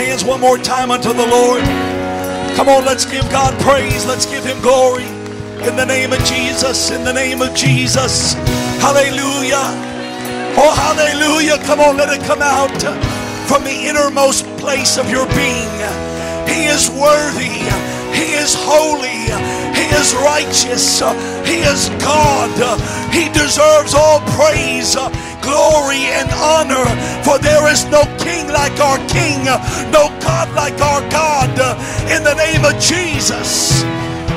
hands one more time unto the Lord? Come on, let's give God praise. Let's give him glory. In the name of Jesus, in the name of Jesus. Hallelujah. Oh, hallelujah. Come on, let it come out from the innermost place of your being. He is worthy. He is holy. He is righteous. He is God. He deserves all praise, glory, and honor. For there is no king like our king, no God like our God. In the name of Jesus.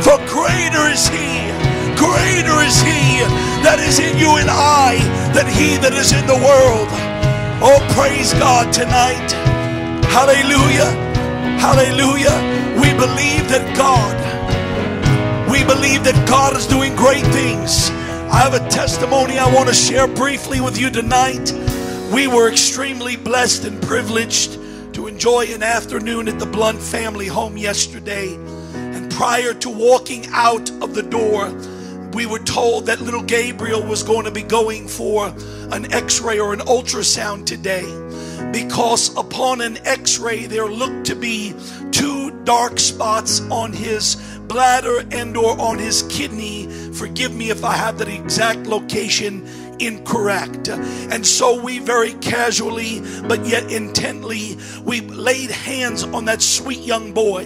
For greater is he, greater is he that is in you and I than he that is in the world. Oh, praise God tonight. Hallelujah. Hallelujah. We believe that God, we believe that God is doing great things. I have a testimony I want to share briefly with you tonight. We were extremely blessed and privileged to enjoy an afternoon at the Blunt family home yesterday And prior to walking out of the door, we were told that little Gabriel was going to be going for an x ray or an ultrasound today. Because upon an x ray, there looked to be two dark spots on his bladder and or on his kidney. Forgive me if I have the exact location incorrect. And so we very casually, but yet intently, we laid hands on that sweet young boy.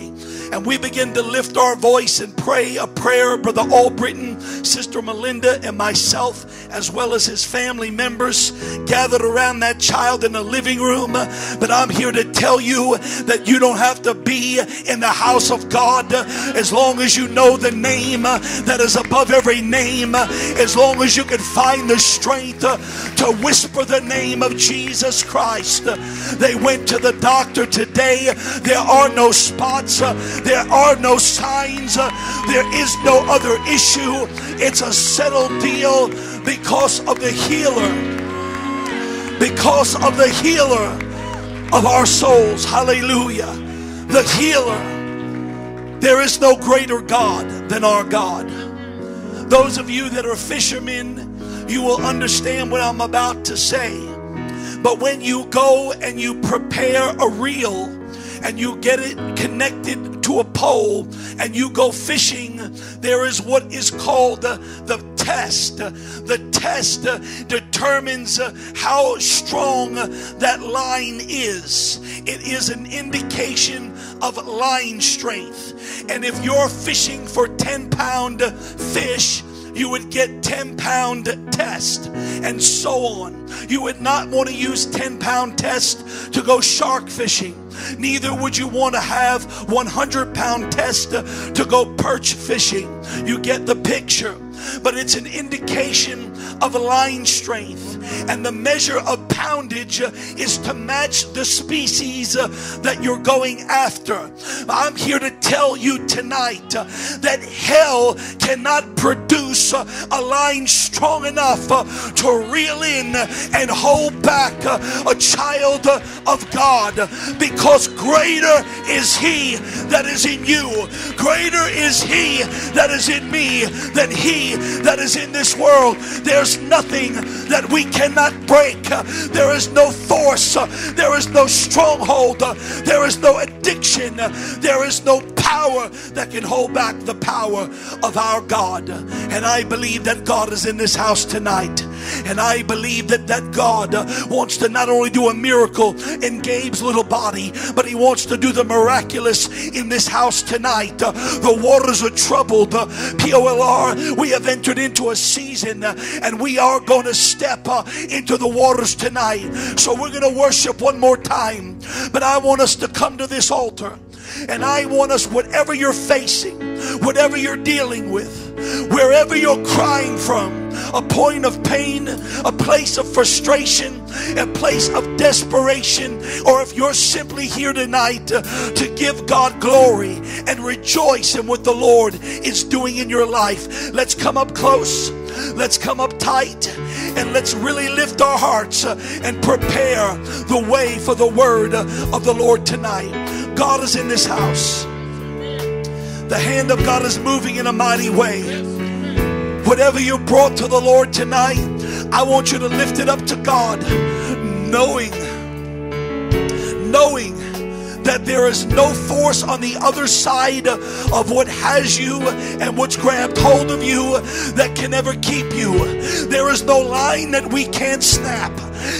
And we begin to lift our voice and pray a prayer. Brother Albritton, Sister Melinda, and myself, as well as his family members, gathered around that child in the living room. But I'm here to tell you that you don't have to be in the house of God as long as you know the name that is above every name, as long as you can find the strength uh, to whisper the name of Jesus Christ. Uh, they went to the doctor today. There are no spots, uh, there are no signs, there is no other issue. It's a settled deal because of the healer. Because of the healer of our souls. Hallelujah. The healer. There is no greater God than our God. Those of you that are fishermen, you will understand what I'm about to say. But when you go and you prepare a reel and you get it connected to a pole and you go fishing, there is what is called the, the test. The test determines how strong that line is. It is an indication of line strength. And if you're fishing for 10 pound fish, you would get 10 pound test and so on. You would not want to use 10 pound test to go shark fishing. Neither would you want to have 100 pound test to go perch fishing. You get the picture but it's an indication of line strength. And the measure of poundage is to match the species that you're going after. I'm here to tell you tonight that hell cannot produce Uh, a line strong enough uh, to reel in and hold back uh, a child of God because greater is He that is in you, greater is He that is in me than He that is in this world. There's nothing that we cannot break. There is no force. There is no stronghold. There is no addiction. There is no power that can hold back the power of our God. And I believe that God is in this house tonight. And I believe that that God wants to not only do a miracle in Gabe's little body, but he wants to do the miraculous in this house tonight. The waters are troubled. POLR, we have entered into a season and we are going to step uh, into the waters tonight. So we're going to worship one more time. But I want us to come to this altar. And I want us, whatever you're facing, whatever you're dealing with, wherever you're crying from, a point of pain, a place of frustration, a place of desperation, or if you're simply here tonight to, to give God glory and rejoice in what the Lord is doing in your life, let's come up close. Let's come up tight and let's really lift our hearts uh, and prepare the way for the word uh, of the Lord tonight. God is in this house. The hand of God is moving in a mighty way. Whatever you brought to the Lord tonight, I want you to lift it up to God, knowing, knowing that there is no force on the other side of what has you and what's grabbed hold of you that can ever keep you. There is no line that we can't snap.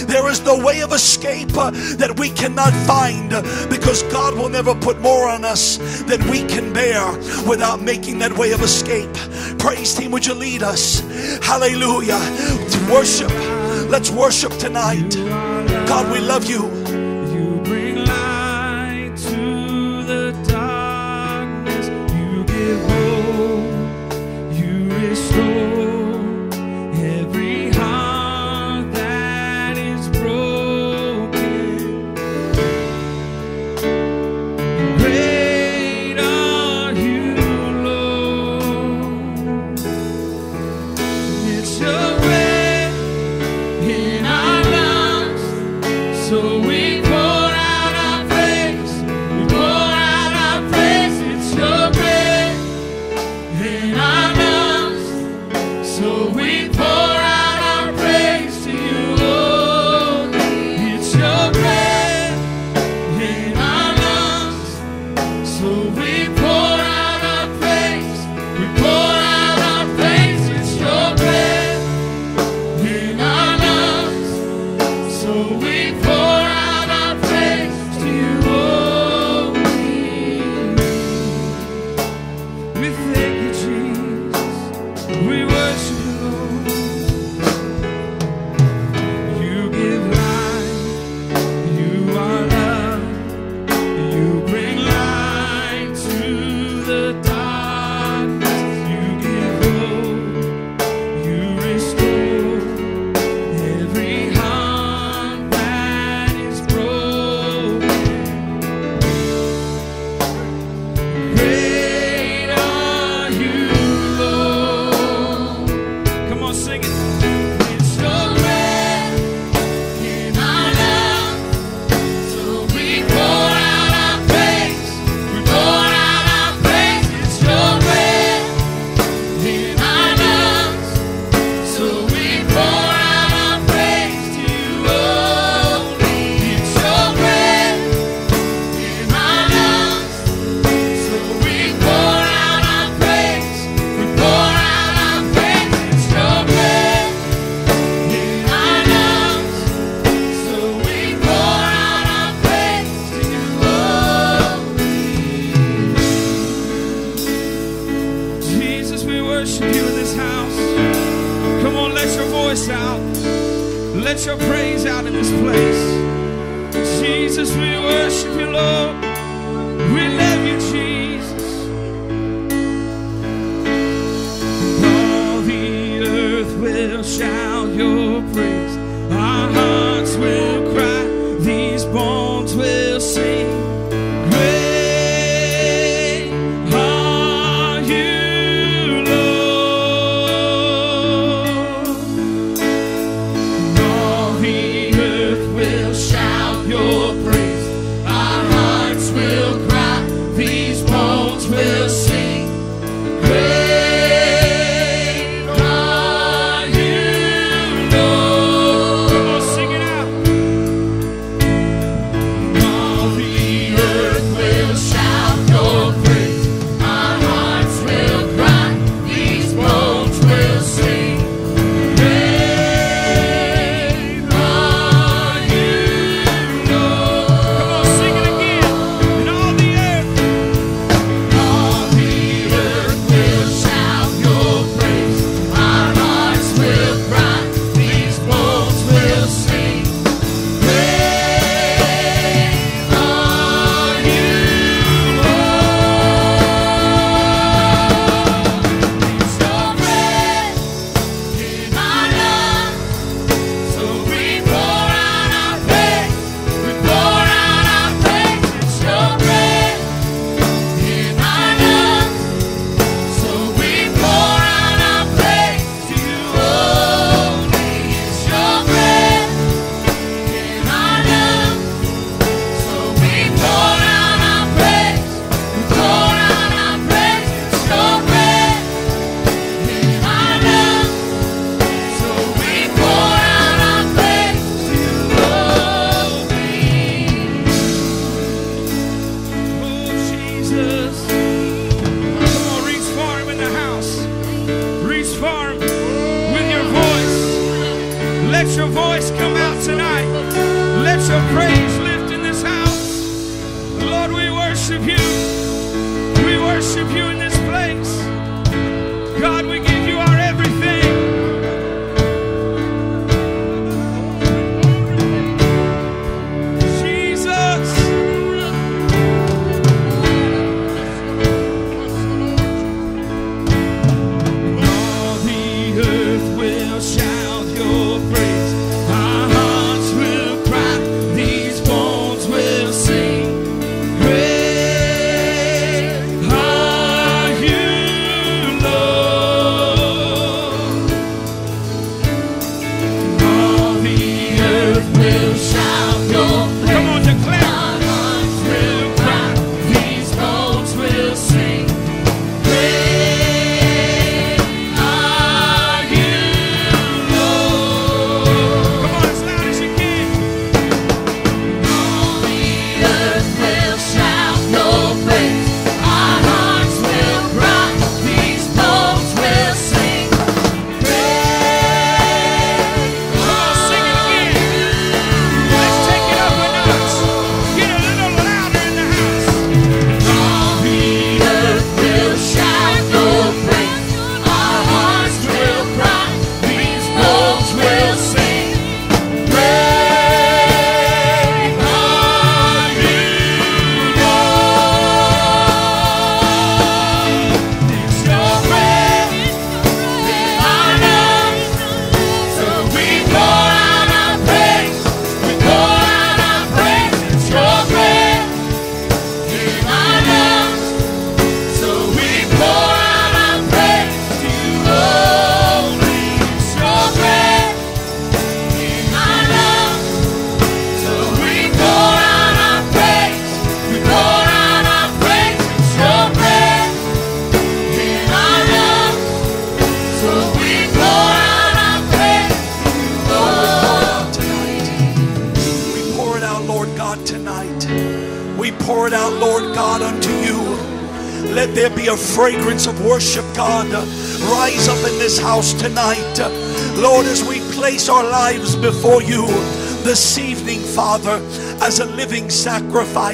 There is no way of escape that we cannot find because God will never put more on us than we can bear without making that way of escape. Praise Team, would you lead us? Hallelujah. Worship. Let's worship tonight. God, we love you. strong.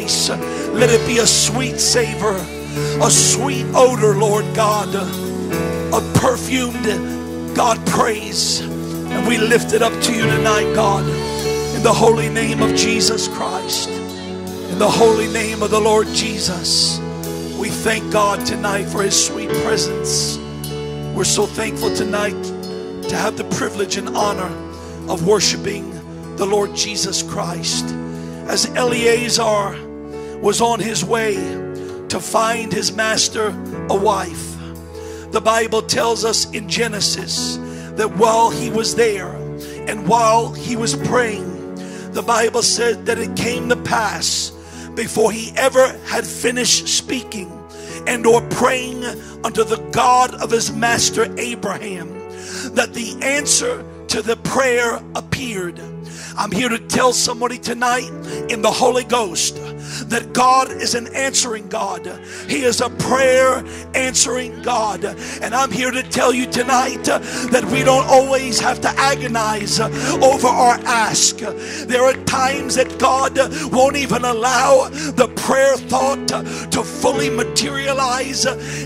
Sacrifice, let it be a sweet savor, a sweet odor, Lord God, a perfumed, God, praise. And we lift it up to you tonight, God, in the holy name of Jesus Christ, in the holy name of the Lord Jesus. We thank God tonight for his sweet presence. We're so thankful tonight to have the privilege and honor of worshiping the Lord Jesus Christ. As Eleazar was on his way to find his master a wife, the Bible tells us in Genesis that while he was there and while he was praying, the Bible said that it came to pass before he ever had finished speaking and or praying unto the God of his master Abraham that the answer to the prayer appeared. I'm here to tell somebody tonight in the Holy Ghost that God is an answering God. He is a prayer answering God. And I'm here to tell you tonight that we don't always have to agonize over our ask. There are times that God won't even allow the prayer thought to fully materialize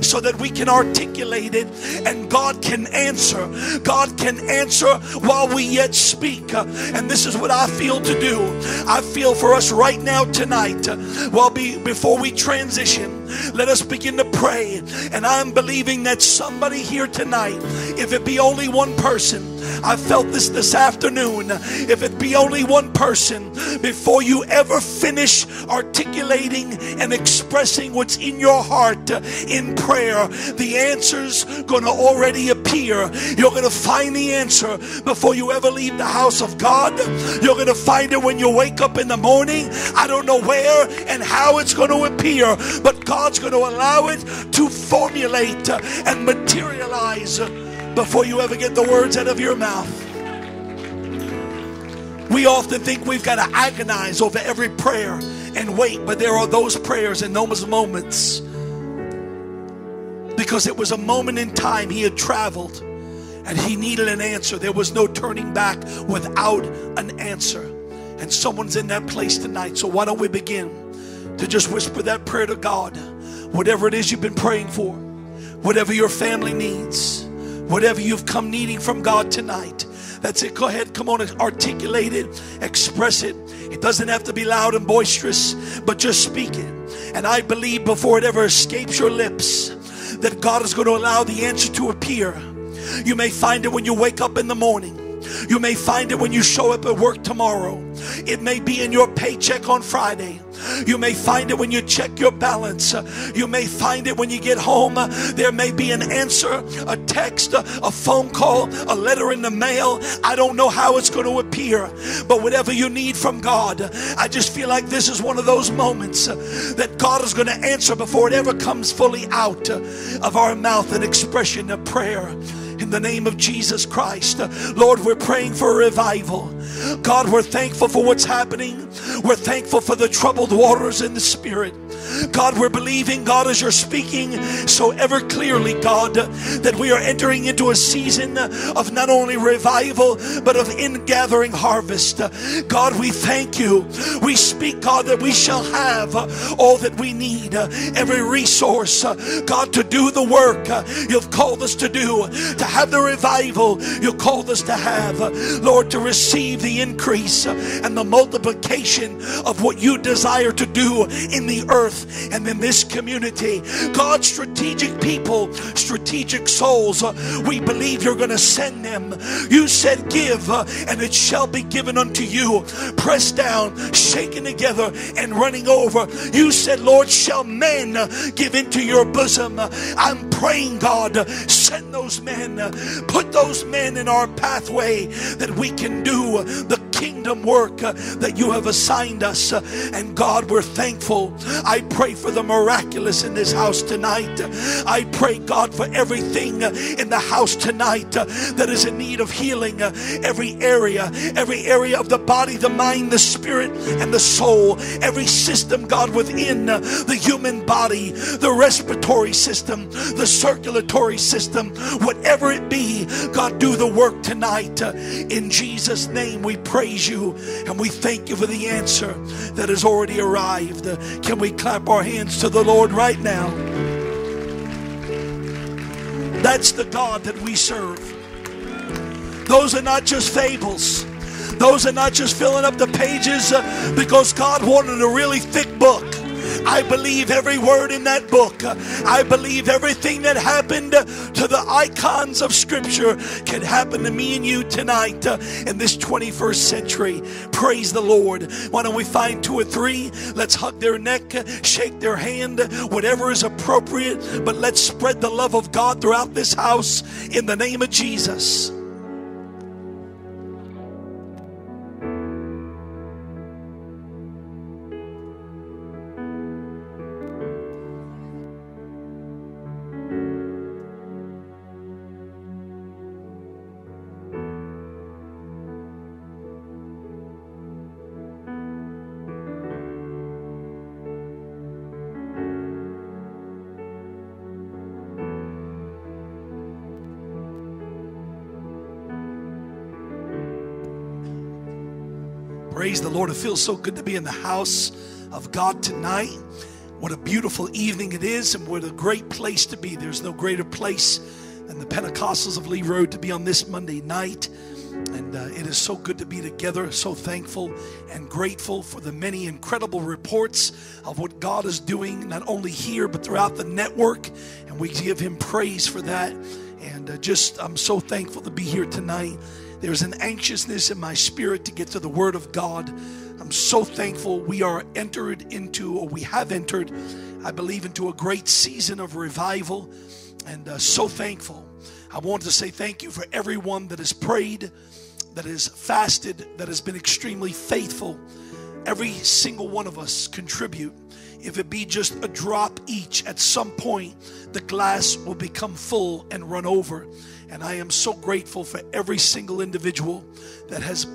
so that we can articulate it and God can answer. God can answer while we yet speak. And this is what I feel to do. I feel for us right now tonight, while be, before we transition, let us begin to pray. And I'm believing that somebody here tonight, if it be only one person, I felt this this afternoon. If it be only one person, before you ever finish articulating and expressing what's in your heart uh, in prayer, the answer's going to already appear. You're going to find the answer before you ever leave the house of God. You're going to find it when you wake up in the morning. I don't know where and how it's going to appear, but God's going to allow it to formulate and materialize before you ever get the words out of your mouth. We often think we've got to agonize over every prayer and wait, but there are those prayers and those moments because it was a moment in time he had traveled and he needed an answer. There was no turning back without an answer. And someone's in that place tonight. So why don't we begin to just whisper that prayer to God? Whatever it is you've been praying for, whatever your family needs, whatever you've come needing from God tonight. That's it. Go ahead. Come on, articulate it, express it. It doesn't have to be loud and boisterous, but just speak it. And I believe before it ever escapes your lips that God is going to allow the answer to appear. You may find it when you wake up in the morning. You may find it when you show up at work tomorrow. It may be in your paycheck on Friday. You may find it when you check your balance. You may find it when you get home. There may be an answer, a text, a phone call, a letter in the mail. I don't know how it's going to appear, but whatever you need from God, I just feel like this is one of those moments that God is going to answer before it ever comes fully out of our mouth an expression of prayer in the name of Jesus Christ. Lord, we're praying for a revival. God, we're thankful for what's happening. We're thankful for the troubled waters in the Spirit. God, we're believing, God, as you're speaking so ever clearly, God, that we are entering into a season of not only revival, but of ingathering harvest. God, we thank you. We speak, God, that we shall have all that we need, every resource, God, to do the work you've called us to do, to have the revival you've called us to have, Lord, to receive the increase and the multiplication of what you desire to do in the earth and in this community. God, strategic people, strategic souls, uh, we believe you're going to send them. You said, Give, uh, and it shall be given unto you. Pressed down, shaken together, and running over. You said, Lord, shall men give into your bosom? I'm praying, God, send those men, put those men in our pathway that we can do the kingdom work uh, that you have assigned us. Uh, and God, we're thankful. I pray for the miraculous in this house tonight. I pray, God, for everything uh, in the house tonight that is in need of healing. Every area, every area of the body, the mind, the spirit, and the soul. Every system, God, within the human body, the respiratory system, the circulatory system, whatever it be, God, do the work tonight. In Jesus' name, we praise you and we thank you for the answer that has already arrived. Can we clap our hands to the Lord right now. That's the God that we serve. Those are not just fables. Those are not just filling up the pages uh, because God wanted a really thick book. I believe every word in that book. I believe everything that happened to the icons of Scripture can happen to me and you tonight in this 21st century. Praise the Lord. Why don't we find two or three? Let's hug their neck, shake their hand, whatever is appropriate, but let's spread the love of God throughout this house in the name of Jesus. Praise the Lord. It feels so good to be in the house of God tonight. What a beautiful evening it is, and what a great place to be. There's no greater place than the Pentecostals of Lee Road to be on this Monday night. And uh, it is so good to be together, so thankful and grateful for the many incredible reports of what God is doing, not only here, but throughout the network. And we give Him praise for that. And uh, just, I'm so thankful to be here tonight. There's an anxiousness in my spirit to get to the Word of God. I'm so thankful we are entered into, or we have entered, I believe, into a great season of revival, and uh, so thankful. I want to say thank you for everyone that has prayed, that has fasted, that has been extremely faithful. Every single one of us contribute. If it be just a drop each, at some point the glass will become full and run over. And I am so grateful for every single individual that has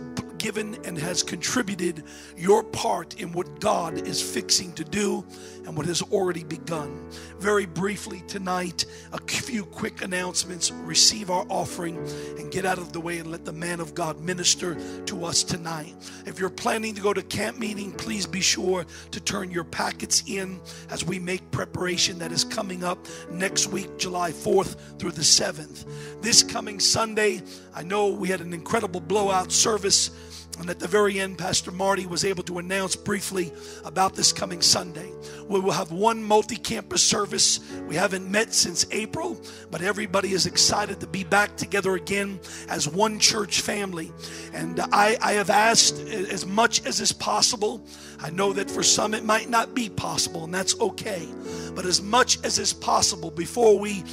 given and has contributed your part in what God is fixing to do and what has already begun. Very briefly tonight, a few quick announcements. Receive our offering and get out of the way and let the man of God minister to us tonight. If you're planning to go to camp meeting, please be sure to turn your packets in as we make preparation that is coming up next week, July 4th through the 7th. This coming Sunday, I know we had an incredible blowout service and at the very end, Pastor Marty was able to announce briefly about this coming Sunday. We will have one multi campus service. We haven't met since April, but everybody is excited to be back together again as one church family. And I, I have asked as much as is possible. I know that for some it might not be possible, and that's okay. But as much as is possible before we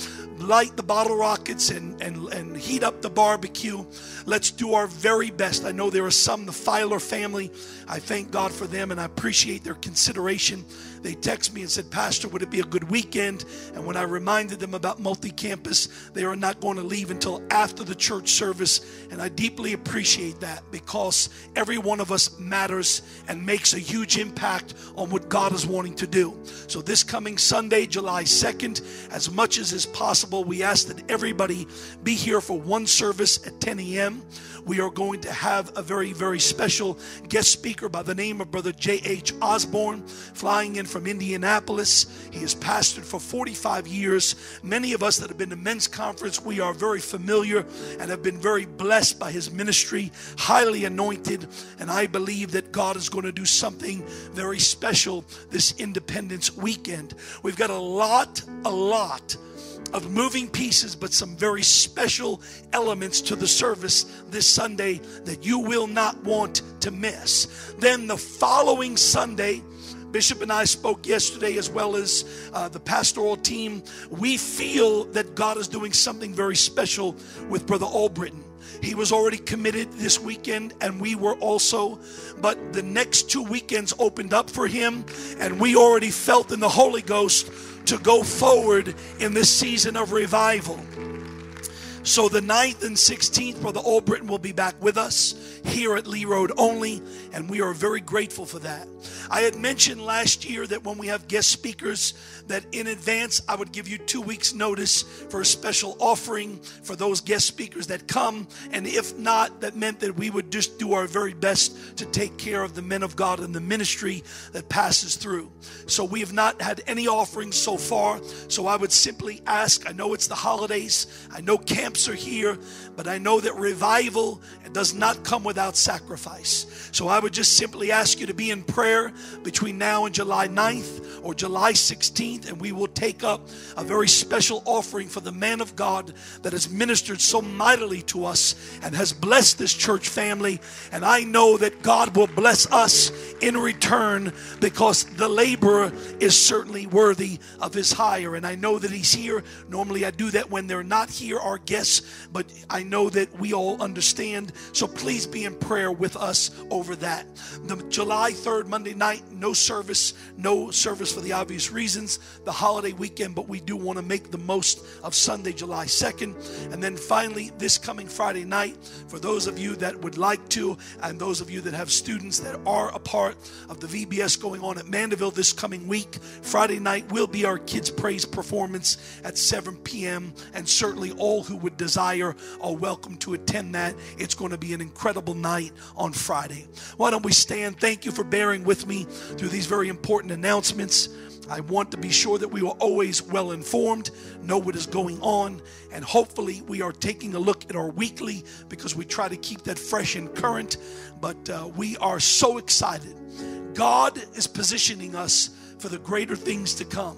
light the bottle rockets and, and, and heat up the barbecue. Let's do our very best. I know there are some, the Filer family. I thank God for them and I appreciate their consideration. They text me and said, Pastor, would it be a good weekend? And when I reminded them about multi campus, they are not going to leave until after the church service. And I deeply appreciate that because every one of us matters and makes a huge impact on what God is wanting to do. So, this coming Sunday, July 2nd, as much as is possible, we ask that everybody be here for one service at 10 a.m. We are going to have a very, very special guest speaker by the name of Brother J.H. Osborne flying in from Indianapolis. He has pastored for 45 years. Many of us that have been to men's conference, we are very familiar and have been very blessed by his ministry, highly anointed. And I believe that God is going to do something very special this Independence weekend. We've got a lot, a lot of moving pieces, but some very special elements to the service this Sunday that you will not want to miss. Then the following Sunday, Bishop and I spoke yesterday, as well as uh, the pastoral team. We feel that God is doing something very special with Brother Albritton. He was already committed this weekend, and we were also. But the next two weekends opened up for him, and we already felt in the Holy Ghost to go forward in this season of revival. So the 9th and 16th, Brother Albritton will be back with us here at Lee Road only, and we are very grateful for that. I had mentioned last year that when we have guest speakers, that in advance I would give you two weeks' notice for a special offering for those guest speakers that come, and if not, that meant that we would just do our very best to take care of the men of God and the ministry that passes through. So we have not had any offerings so far, so I would simply ask. I know it's the holidays, I know camps are here, but I know that revival does not come without sacrifice. So I would just simply ask you to be in prayer between now and July 9th or July 16th, and we will take up a very special offering for the man of God that has ministered so mightily to us and has blessed this church family. And I know that God will bless us in return because the laborer is certainly worthy of his hire. And I know that he's here. Normally I do that when they're not here, our guests, but I know that we all understand. So please be in prayer with us over that. The July 3rd, Monday night, no service, no service for the obvious reasons, the holiday weekend, but we do want to make the most of Sunday, July 2nd. And then finally, this coming Friday night, for those of you that would like to, and those of you that have students that are a part of the VBS going on at Mandeville this coming week, Friday night will be our Kids Praise performance at 7 p.m. And certainly all who would desire are welcome to attend that. It's going to be an incredible night on Friday. Why don't we stand? Thank you for bearing with me through these very important announcements. I want to be sure that we are always well informed, know what is going on, and hopefully we are taking a look at our weekly because we try to keep that fresh and current. But uh, we are so excited. God is positioning us for the greater things to come.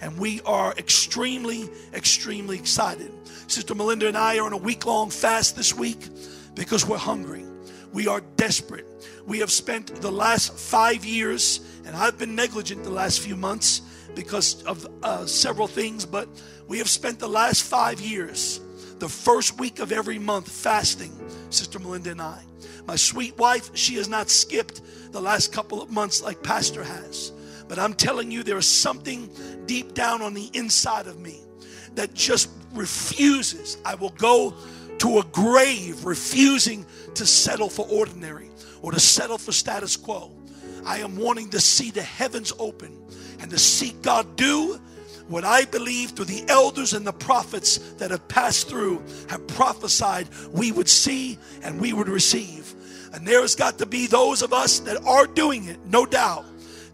And we are extremely, extremely excited. Sister Melinda and I are on a week long fast this week because we're hungry. We are desperate. We have spent the last five years, and I've been negligent the last few months because of uh, several things, but we have spent the last five years, the first week of every month, fasting, Sister Melinda and I. My sweet wife, she has not skipped the last couple of months like Pastor has. But I'm telling you, there is something deep down on the inside of me that just refuses. I will go to a grave, refusing to settle for ordinary or to settle for status quo. I am wanting to see the heavens open and to see God do what I believe through the elders and the prophets that have passed through have prophesied we would see and we would receive. And there's got to be those of us that are doing it, no doubt,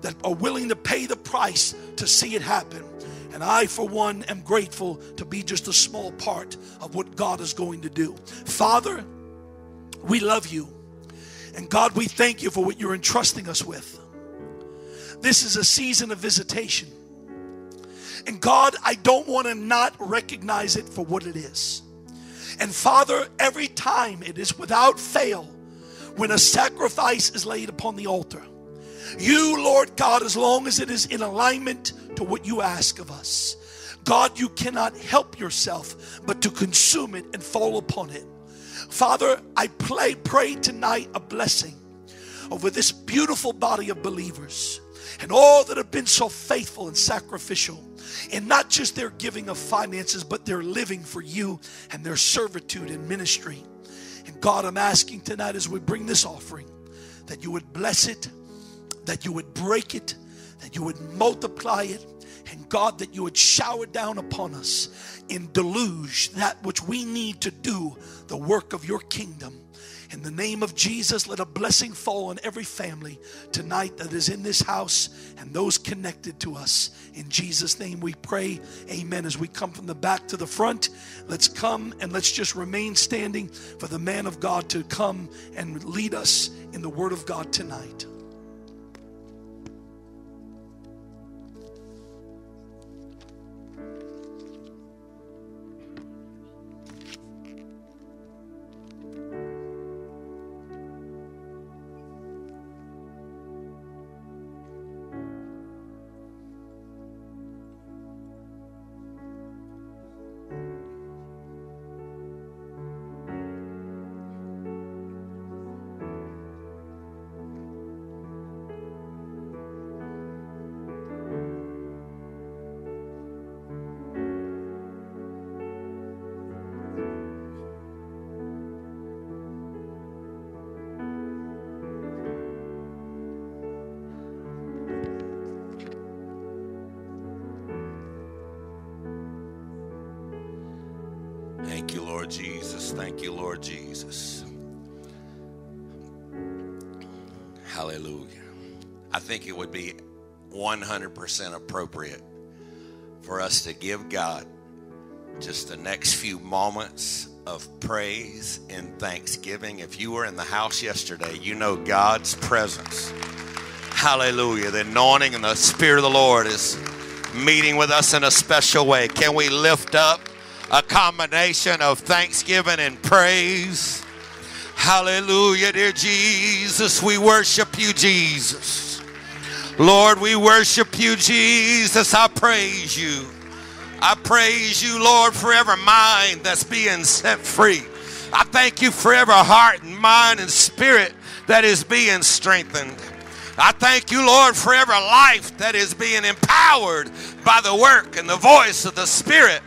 that are willing to pay the price to see it happen. And I, for one, am grateful to be just a small part of what God is going to do. Father, we love you. And God, we thank you for what you're entrusting us with. This is a season of visitation. And God, I don't want to not recognize it for what it is. And Father, every time it is without fail, when a sacrifice is laid upon the altar, you, Lord God, as long as it is in alignment to what you ask of us, God, you cannot help yourself but to consume it and fall upon it. Father, I pray, pray tonight a blessing over this beautiful body of believers and all that have been so faithful and sacrificial in not just their giving of finances, but their living for you and their servitude in ministry. And God, I'm asking tonight as we bring this offering that you would bless it, that you would break it, that you would multiply it, and God, that you would shower down upon us in deluge that which we need to do the work of your kingdom. In the name of Jesus, let a blessing fall on every family tonight that is in this house and those connected to us. In Jesus' name we pray. Amen. As we come from the back to the front, let's come and let's just remain standing for the man of God to come and lead us in the word of God tonight. Thank you, Lord Jesus. Hallelujah. I think it would be 100% appropriate for us to give God just the next few moments of praise and thanksgiving. If you were in the house yesterday, you know God's presence. Hallelujah. The anointing and the Spirit of the Lord is meeting with us in a special way. Can we lift up a combination of thanksgiving and praise? Hallelujah, dear Jesus. We worship you, Jesus. Lord, we worship you, Jesus. I praise you. I praise you, Lord, for every mind that's being set free. I thank you for every heart and mind and spirit that is being strengthened. I thank you, Lord, for every life that is being empowered by the work and the voice of the Spirit,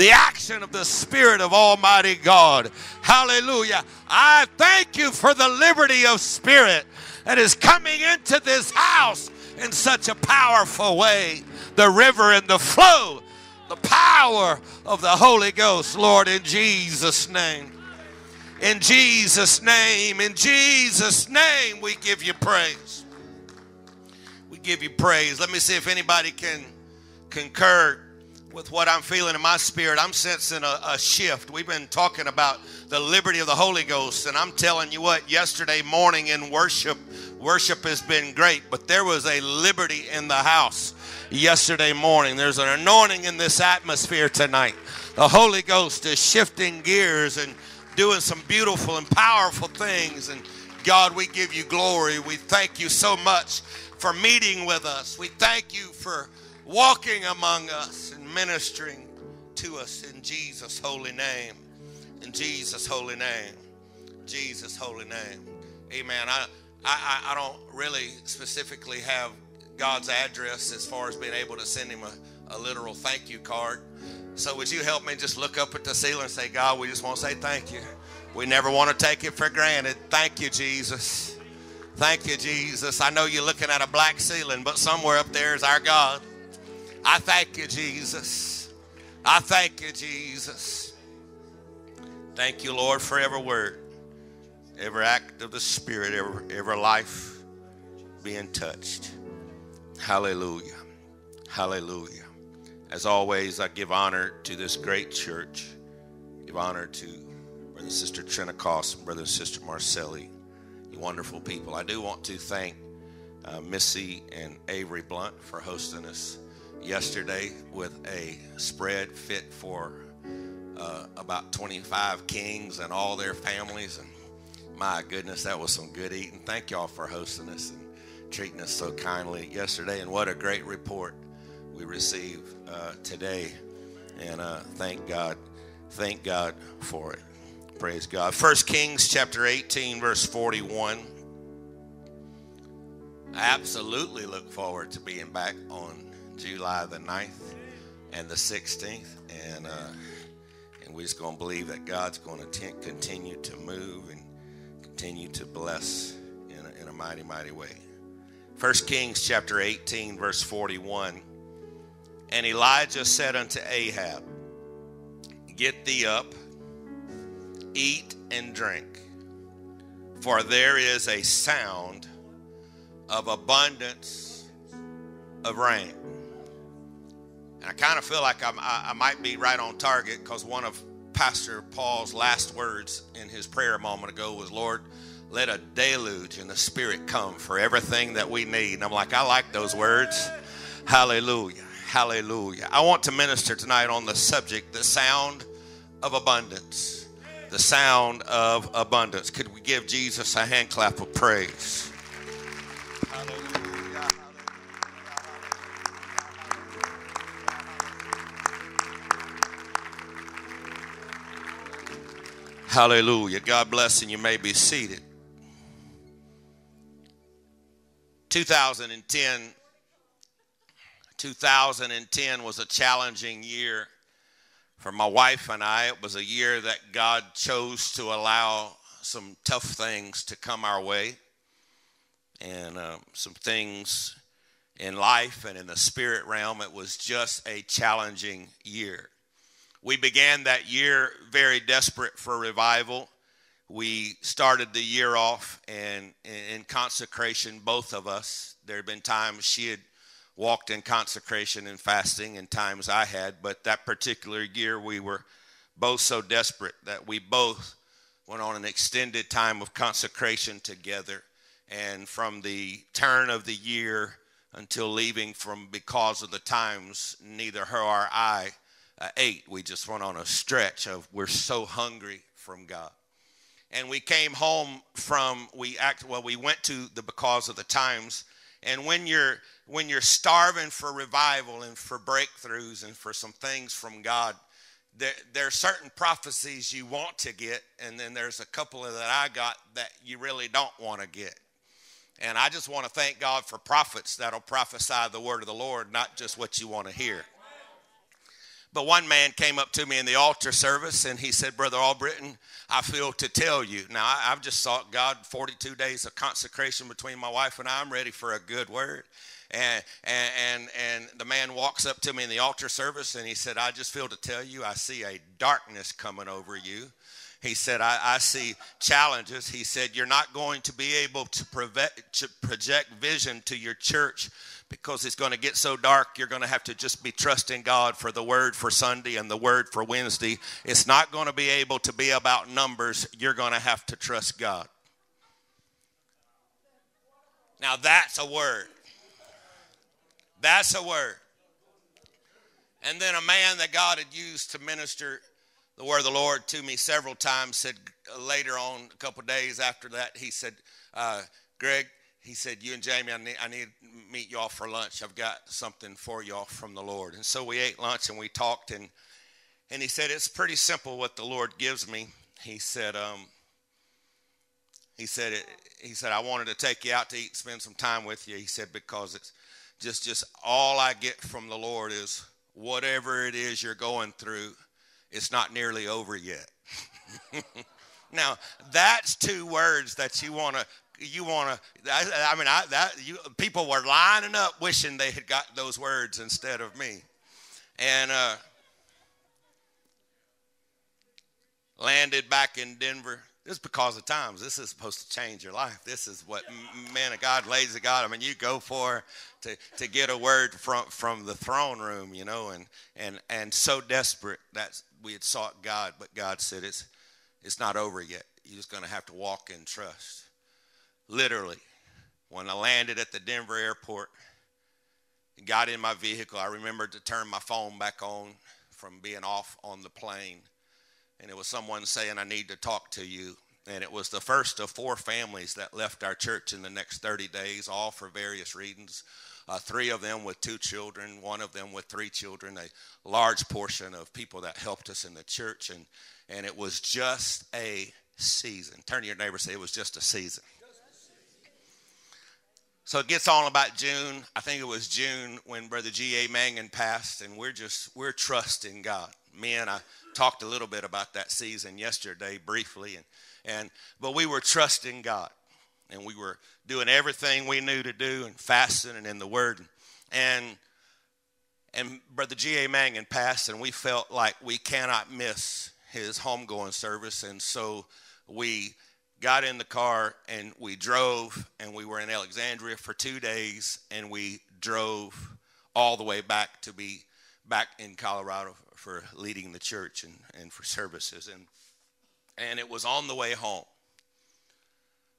the action of the Spirit of Almighty God. Hallelujah. I thank you for the liberty of spirit that is coming into this house in such a powerful way. The river and the flow, the power of the Holy Ghost, Lord, in Jesus' name. In Jesus' name, in Jesus' name, we give you praise. We give you praise. Let me see if anybody can concur with what I'm feeling in my spirit. I'm sensing a, a, shift. We've been talking about the liberty of the Holy Ghost, and I'm telling you what, yesterday morning in worship, worship has been great, but there was a liberty in the house yesterday morning. There's an anointing in this atmosphere tonight. The Holy Ghost is shifting gears and doing some beautiful and powerful things. And God, we give you glory. We thank you so much for meeting with us. We thank you for walking among us ministering to us in Jesus' holy name. In Jesus' holy name. Jesus' holy name. Amen. I, I, I don't really specifically have God's address as far as being able to send him a, a literal thank you card. So would you help me just look up at the ceiling and say, God, we just want to say thank you. We never want to take it for granted. Thank you, Jesus. Thank you, Jesus. I know you're looking at a black ceiling, but somewhere up there is our God. I thank you, Jesus. I thank you, Jesus. Thank you, Lord, for every word, every act of the Spirit, every, every life being touched. Hallelujah. Hallelujah. As always, I give honor to this great church. Give honor to Brother and Sister Trinacost and Brother and Sister Marcelli. You wonderful people. I do want to thank uh, Missy and Avery Blunt for hosting us yesterday with a spread fit for uh, about 25 kings and all their families. And my goodness, that was some good eating. Thank y'all for hosting us and treating us so kindly yesterday. And what a great report we received uh, today. And uh, thank God, thank God for it. Praise God. First Kings chapter 18, verse 41. I absolutely look forward to being back on July the 9th and the 16th. And, uh, and we're just going to believe that God's going to continue to move and continue to bless in a, in a mighty, mighty way. First Kings chapter 18, verse 41. And Elijah said unto Ahab, Get thee up, eat and drink, for there is a sound of abundance of rain. And I kind of feel like I'm, I, I might be right on target because one of Pastor Paul's last words in his prayer a moment ago was, Lord, let a deluge in the Spirit come for everything that we need. And I'm like, I like those words. Hallelujah. Hallelujah. I want to minister tonight on the subject, the sound of abundance. The sound of abundance. Could we give Jesus a hand clap of praise? Hallelujah. God bless and you may be seated. 2010 2010 was a challenging year for my wife and I. It was a year that God chose to allow some tough things to come our way and uh, some things in life and in the spirit realm. It was just a challenging year. We began that year very desperate for revival. We started the year off and in consecration, both of us. There had been times she had walked in consecration and fasting and times I had, but that particular year we were both so desperate that we both went on an extended time of consecration together. And from the turn of the year until leaving from because of the times, neither her or I uh, ate. We just went on a stretch of we're so hungry from God. And we came home from we act well. We went to the because of the times, and when you're when you're starving for revival and for breakthroughs and for some things from God, there, there are certain prophecies you want to get, and then there's a couple of that I got that you really don't want to get. And I just want to thank God for prophets that'll prophesy the word of the Lord, not just what you want to hear. But one man came up to me in the altar service and he said, Brother Albritton, I feel to tell you. Now, I, have just sought God 42 days of consecration between my wife and I. I'm ready for a good word. And, and, and, and the man walks up to me in the altar service and he said, I just feel to tell you, I see a darkness coming over you. He said, I, I see challenges. He said, You're not going to be able to, prevent, to project vision to your church because it's going to get so dark, you're going to have to just be trusting God for the word for Sunday and the word for Wednesday. It's not going to be able to be about numbers. You're going to have to trust God. Now, that's a word. That's a word. And then a man that God had used to minister the word of the Lord to me several times said later on, a couple days after that, he said, uh, Greg, he said, You and Jamie, I need, I need to meet y'all for lunch. I've got something for y'all from the Lord. And so we ate lunch and we talked, and, and he said, It's pretty simple what the Lord gives me. He said, um, he said, it, he said, I wanted to take you out to eat, spend some time with you. He said, because it's just, just all I get from the Lord is whatever it is you're going through, it's not nearly over yet. now, that's two words that you want to you want to I, I, mean I, that you people were lining up wishing they had got those words instead of me. And uh, landed back in denver. This is because of times. This is supposed to change your life. This is what man of god ladies of god i mean you go for to, to get a word from from the throne room you know and and and so desperate that we had sought god but god said it's it's not over yet. You're just going to have to walk in trust Literally, when I landed at the Denver airport and got in my vehicle, I remembered to turn my phone back on from being off on the plane. And it was someone saying, I need to talk to you. And it was the first of four families that left our church in the next 30 days, all for various reasons. Uh, three of them with two children, one of them with three children, a large portion of people that helped us in the church. And, and it was just a season. Turn to your neighbor say, It was just a season. So it gets on about June. I think it was June when Brother G.A. Mangun passed, and we're just, we're trusting God. Me and I talked a little bit about that season yesterday briefly, and, and but we were trusting God, and we were doing everything we knew to do, and fasting and in the Word. And and Brother G.A. Mangun passed, and we felt like we cannot miss his homegoing service, and so we got in the car and we drove and we were in Alexandria for two days and we drove all the way back to be back in Colorado for leading the church and, and for services. And and it was on the way home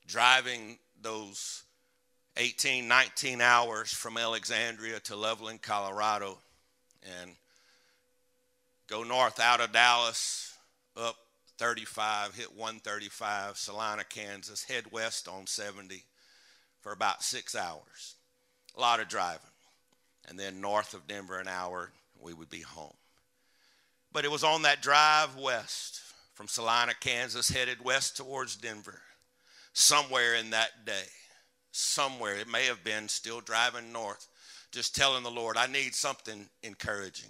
driving those 18 19 hours from Alexandria to Loveland Colorado and go north out of Dallas up 35, hit 135, Salina, Kansas, head west on 70 for about six hours. A lot of driving. And then north of Denver, an hour, we would be home. But it was on that drive west from Salina, Kansas, headed west towards Denver, somewhere in that day, somewhere, it may have been still driving north, just telling the Lord, I need something encouraging.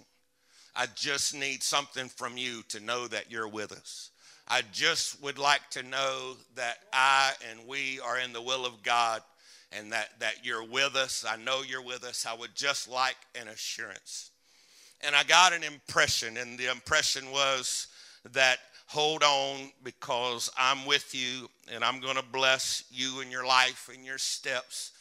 I just need something from you to know that you're with us. I just would like to know that I and we are in the will of God and that, that you're with us. I know you're with us. I would just like an assurance. And I got an impression, and the impression was that hold on because I'm with you and I'm going to bless you and your life and your steps.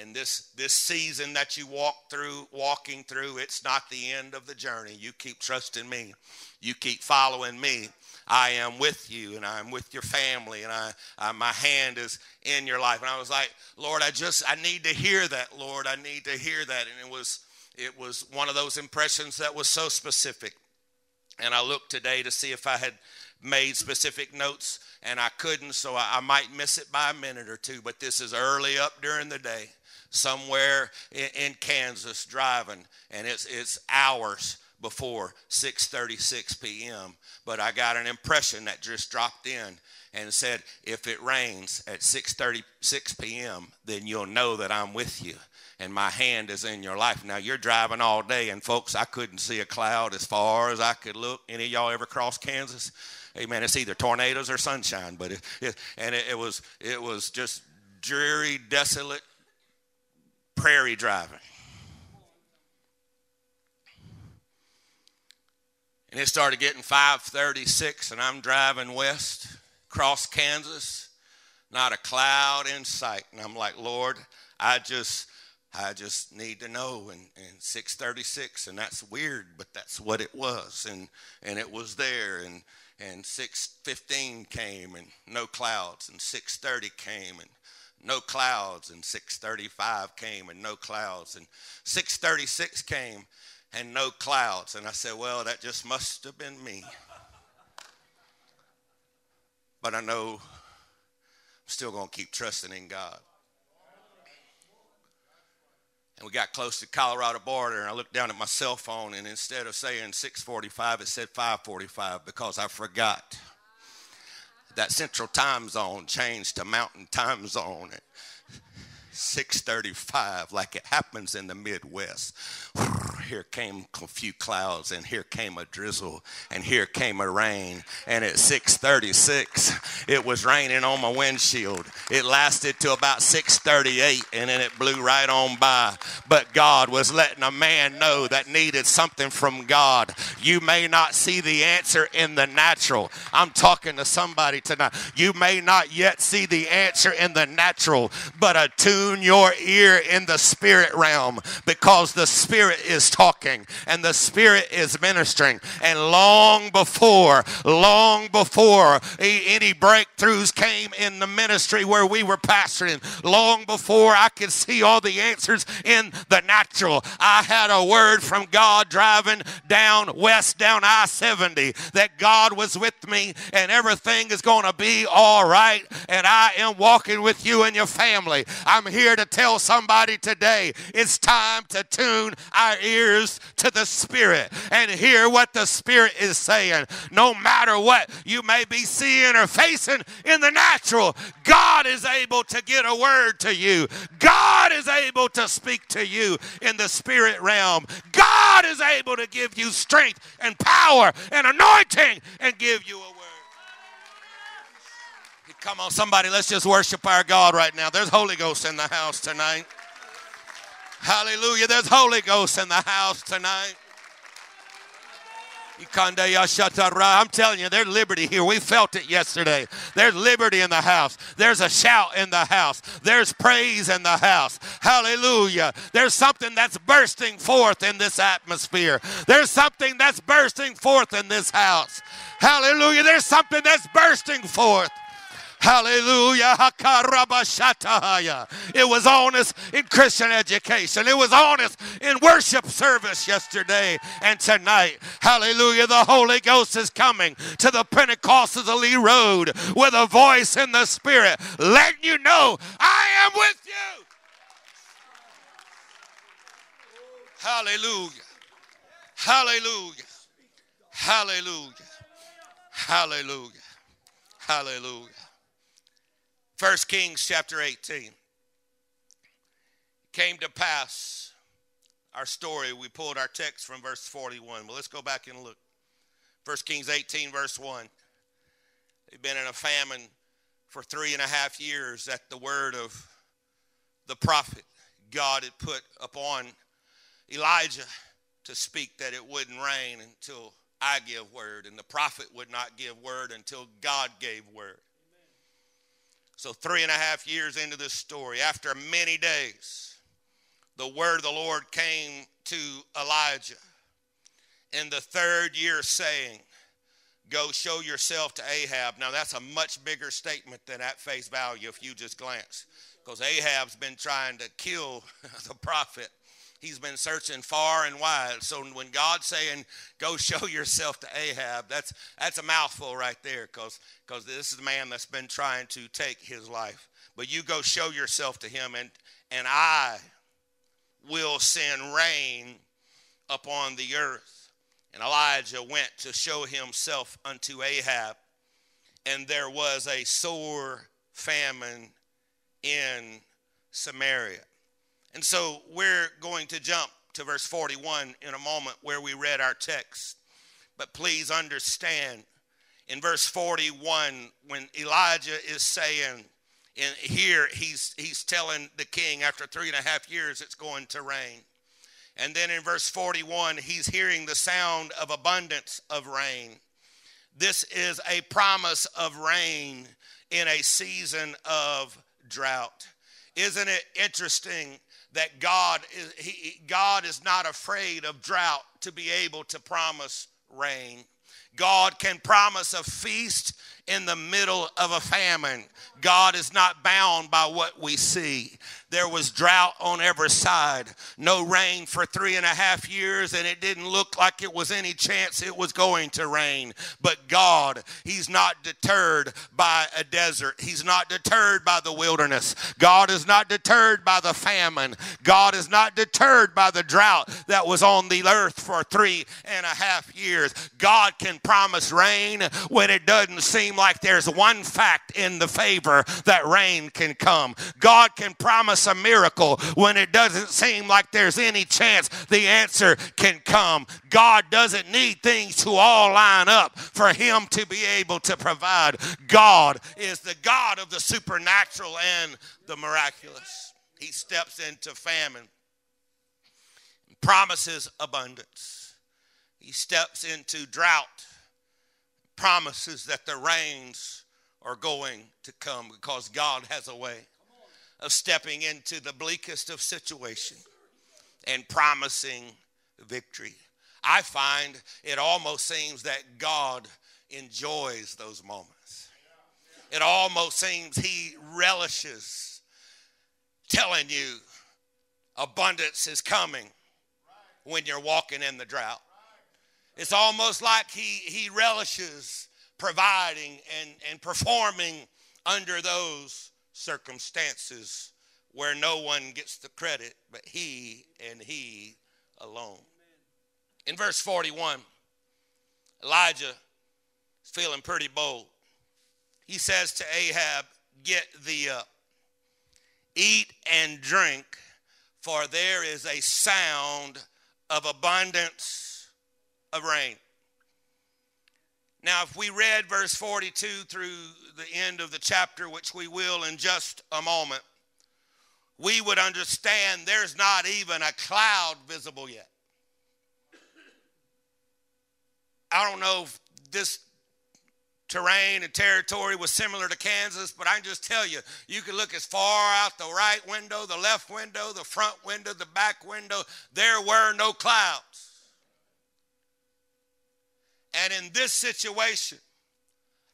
And this this season that you walk through, walking through, it's not the end of the journey. You keep trusting me. You keep following me. I am with you and I'm with your family and I, I, my hand is in your life. And I was like, Lord, I just I need to hear that, Lord. I need to hear that. And it was it was one of those impressions that was so specific. And I looked today to see if I had made specific notes and I couldn't, so I, I might miss it by a minute or two. But this is early up during the day, somewhere in, Kansas driving, and it's it's hours before 6:36 p.m. But I got an impression that just dropped in and said, "If it rains at 6:36 p.m., then you'll know that I'm with you." And my hand is in your life. Now you're driving all day, and folks, I couldn't see a cloud as far as I could look. Any of y'all ever cross Kansas? Amen. It's either tornadoes or sunshine, but it, it and it, it was it was just dreary, desolate prairie driving. And it started getting 536, and I'm driving west, across Kansas, not a cloud in sight. And I'm like, Lord, I just I just need to know. And, and 636, and that's weird, but that's what it was. And and it was there. And and 615 came and no clouds. And 630 came and no clouds. And 635 came and no clouds. And 636 came and no clouds. And I said, Well, that just must have been me. But I know I'm still going to keep trusting in God. And we got close to Colorado border, and I looked down at my cell phone, and instead of saying 645, it said 545 because I forgot that central time zone changed to mountain time zone. 635 like it happens in the Midwest. Here came a few clouds and here came a drizzle and here came a rain. And at 636, it was raining on my windshield. It lasted to about 638 and then it blew right on by. But God was letting a man know that needed something from God. You may not see the answer in the natural. I'm talking to somebody tonight. You may not yet see the answer in the natural, but attune your ear in the spirit realm because the spirit is talking and the Spirit is ministering. And long before, long before any breakthroughs came in the ministry where we were pastoring, long before I could see all the answers in the natural, I had a word from God driving down west, down I 70, that God was with me and everything is going to be all right. And I am walking with you and your family. I'm here to tell somebody today it's time to tune our ears to the Spirit and hear what the Spirit is saying. No matter what you may be seeing or facing in the natural, God is able to get a word to you. God is able to speak to you in the spirit realm. God is able to give you strength and power and anointing and give you a. Come on, somebody, let's just worship our God right now. There's Holy Ghost in the house tonight. Hallelujah. There's Holy Ghost in the house tonight. I'm telling you, there's liberty here. We felt it yesterday. There's liberty in the house. There's a shout in the house. There's praise in the house. Hallelujah. There's something that's bursting forth in this atmosphere. There's something that's bursting forth in this house. Hallelujah. There's something that's bursting forth. Hallelujah. It was honest in Christian education. It was honest in worship service yesterday and tonight. Hallelujah. The Holy Ghost is coming to the Pentecostals of Lee Road with a voice in the Spirit, letting you know, I am with you. Hallelujah. Hallelujah. Hallelujah. Hallelujah. Hallelujah. First Kings chapter 18. Came to pass our story. We pulled our text from verse 41. Well, let's go back and look. First Kings 18, verse 1. They've been in a famine for three and a half years at the word of the prophet God had put upon Elijah to speak that it wouldn't rain until I give word, and the prophet would not give word until God gave word. So, three and a half years into this story, after many days, the word of the Lord came to Elijah in the third year, saying, Go show yourself to Ahab. Now, that's a much bigger statement than at face value if you just glance, because Ahab's been trying to kill the prophet He's been searching far and wide. So when God's saying, go show yourself to Ahab, that's, that's a mouthful right there because this is the man that's been trying to take his life. But you go show yourself to him, and, and I will send rain upon the earth. And Elijah went to show himself unto Ahab, and there was a sore famine in Samaria. And so we're going to jump to verse 41 in a moment where we read our text. But please understand in verse 41 when Elijah is saying, and here he's, he's telling the king after three and a half years it's going to rain. And then in verse 41, he's hearing the sound of abundance of rain. This is a promise of rain in a season of drought. Isn't it interesting that God is, he, God is not afraid of drought to be able to promise rain. God can promise a feast in the middle of a famine. God is not bound by what we see. There was drought on every side, no rain for three and a half years, and it didn't look like it was any chance it was going to rain. But God, He's not deterred by a desert, He's not deterred by the wilderness. God is not deterred by the famine. God is not deterred by the drought that was on the earth for three and a half years. God can promise rain when it doesn't seem like there's one fact in the favor that rain can come. God can promise a miracle when it doesn't seem like there's any chance the answer can come. God doesn't need things to all line up for Him to be able to provide. God is the God of the supernatural and the miraculous. He steps into famine, promises abundance. He steps into drought, promises that the rains are going to come because God has a way of stepping into the bleakest of situations and promising victory. I find it almost seems that God enjoys those moments. It almost seems he relishes telling you abundance is coming when you're walking in the drought. It's almost like he, he relishes providing and, and performing under those circumstances where no one gets the credit but he and he alone. In verse 41, Elijah is feeling pretty bold. He says to Ahab, Get thee up, eat and drink, for there is a sound of abundance of rain. Now, if we read verse 42 through the end of the chapter, which we will in just a moment, we would understand there's not even a cloud visible yet. I don't know if this terrain and territory was similar to Kansas, but I can just tell you, you can look as far out the right window, the left window, the front window, the back window. There were no clouds. And in this situation,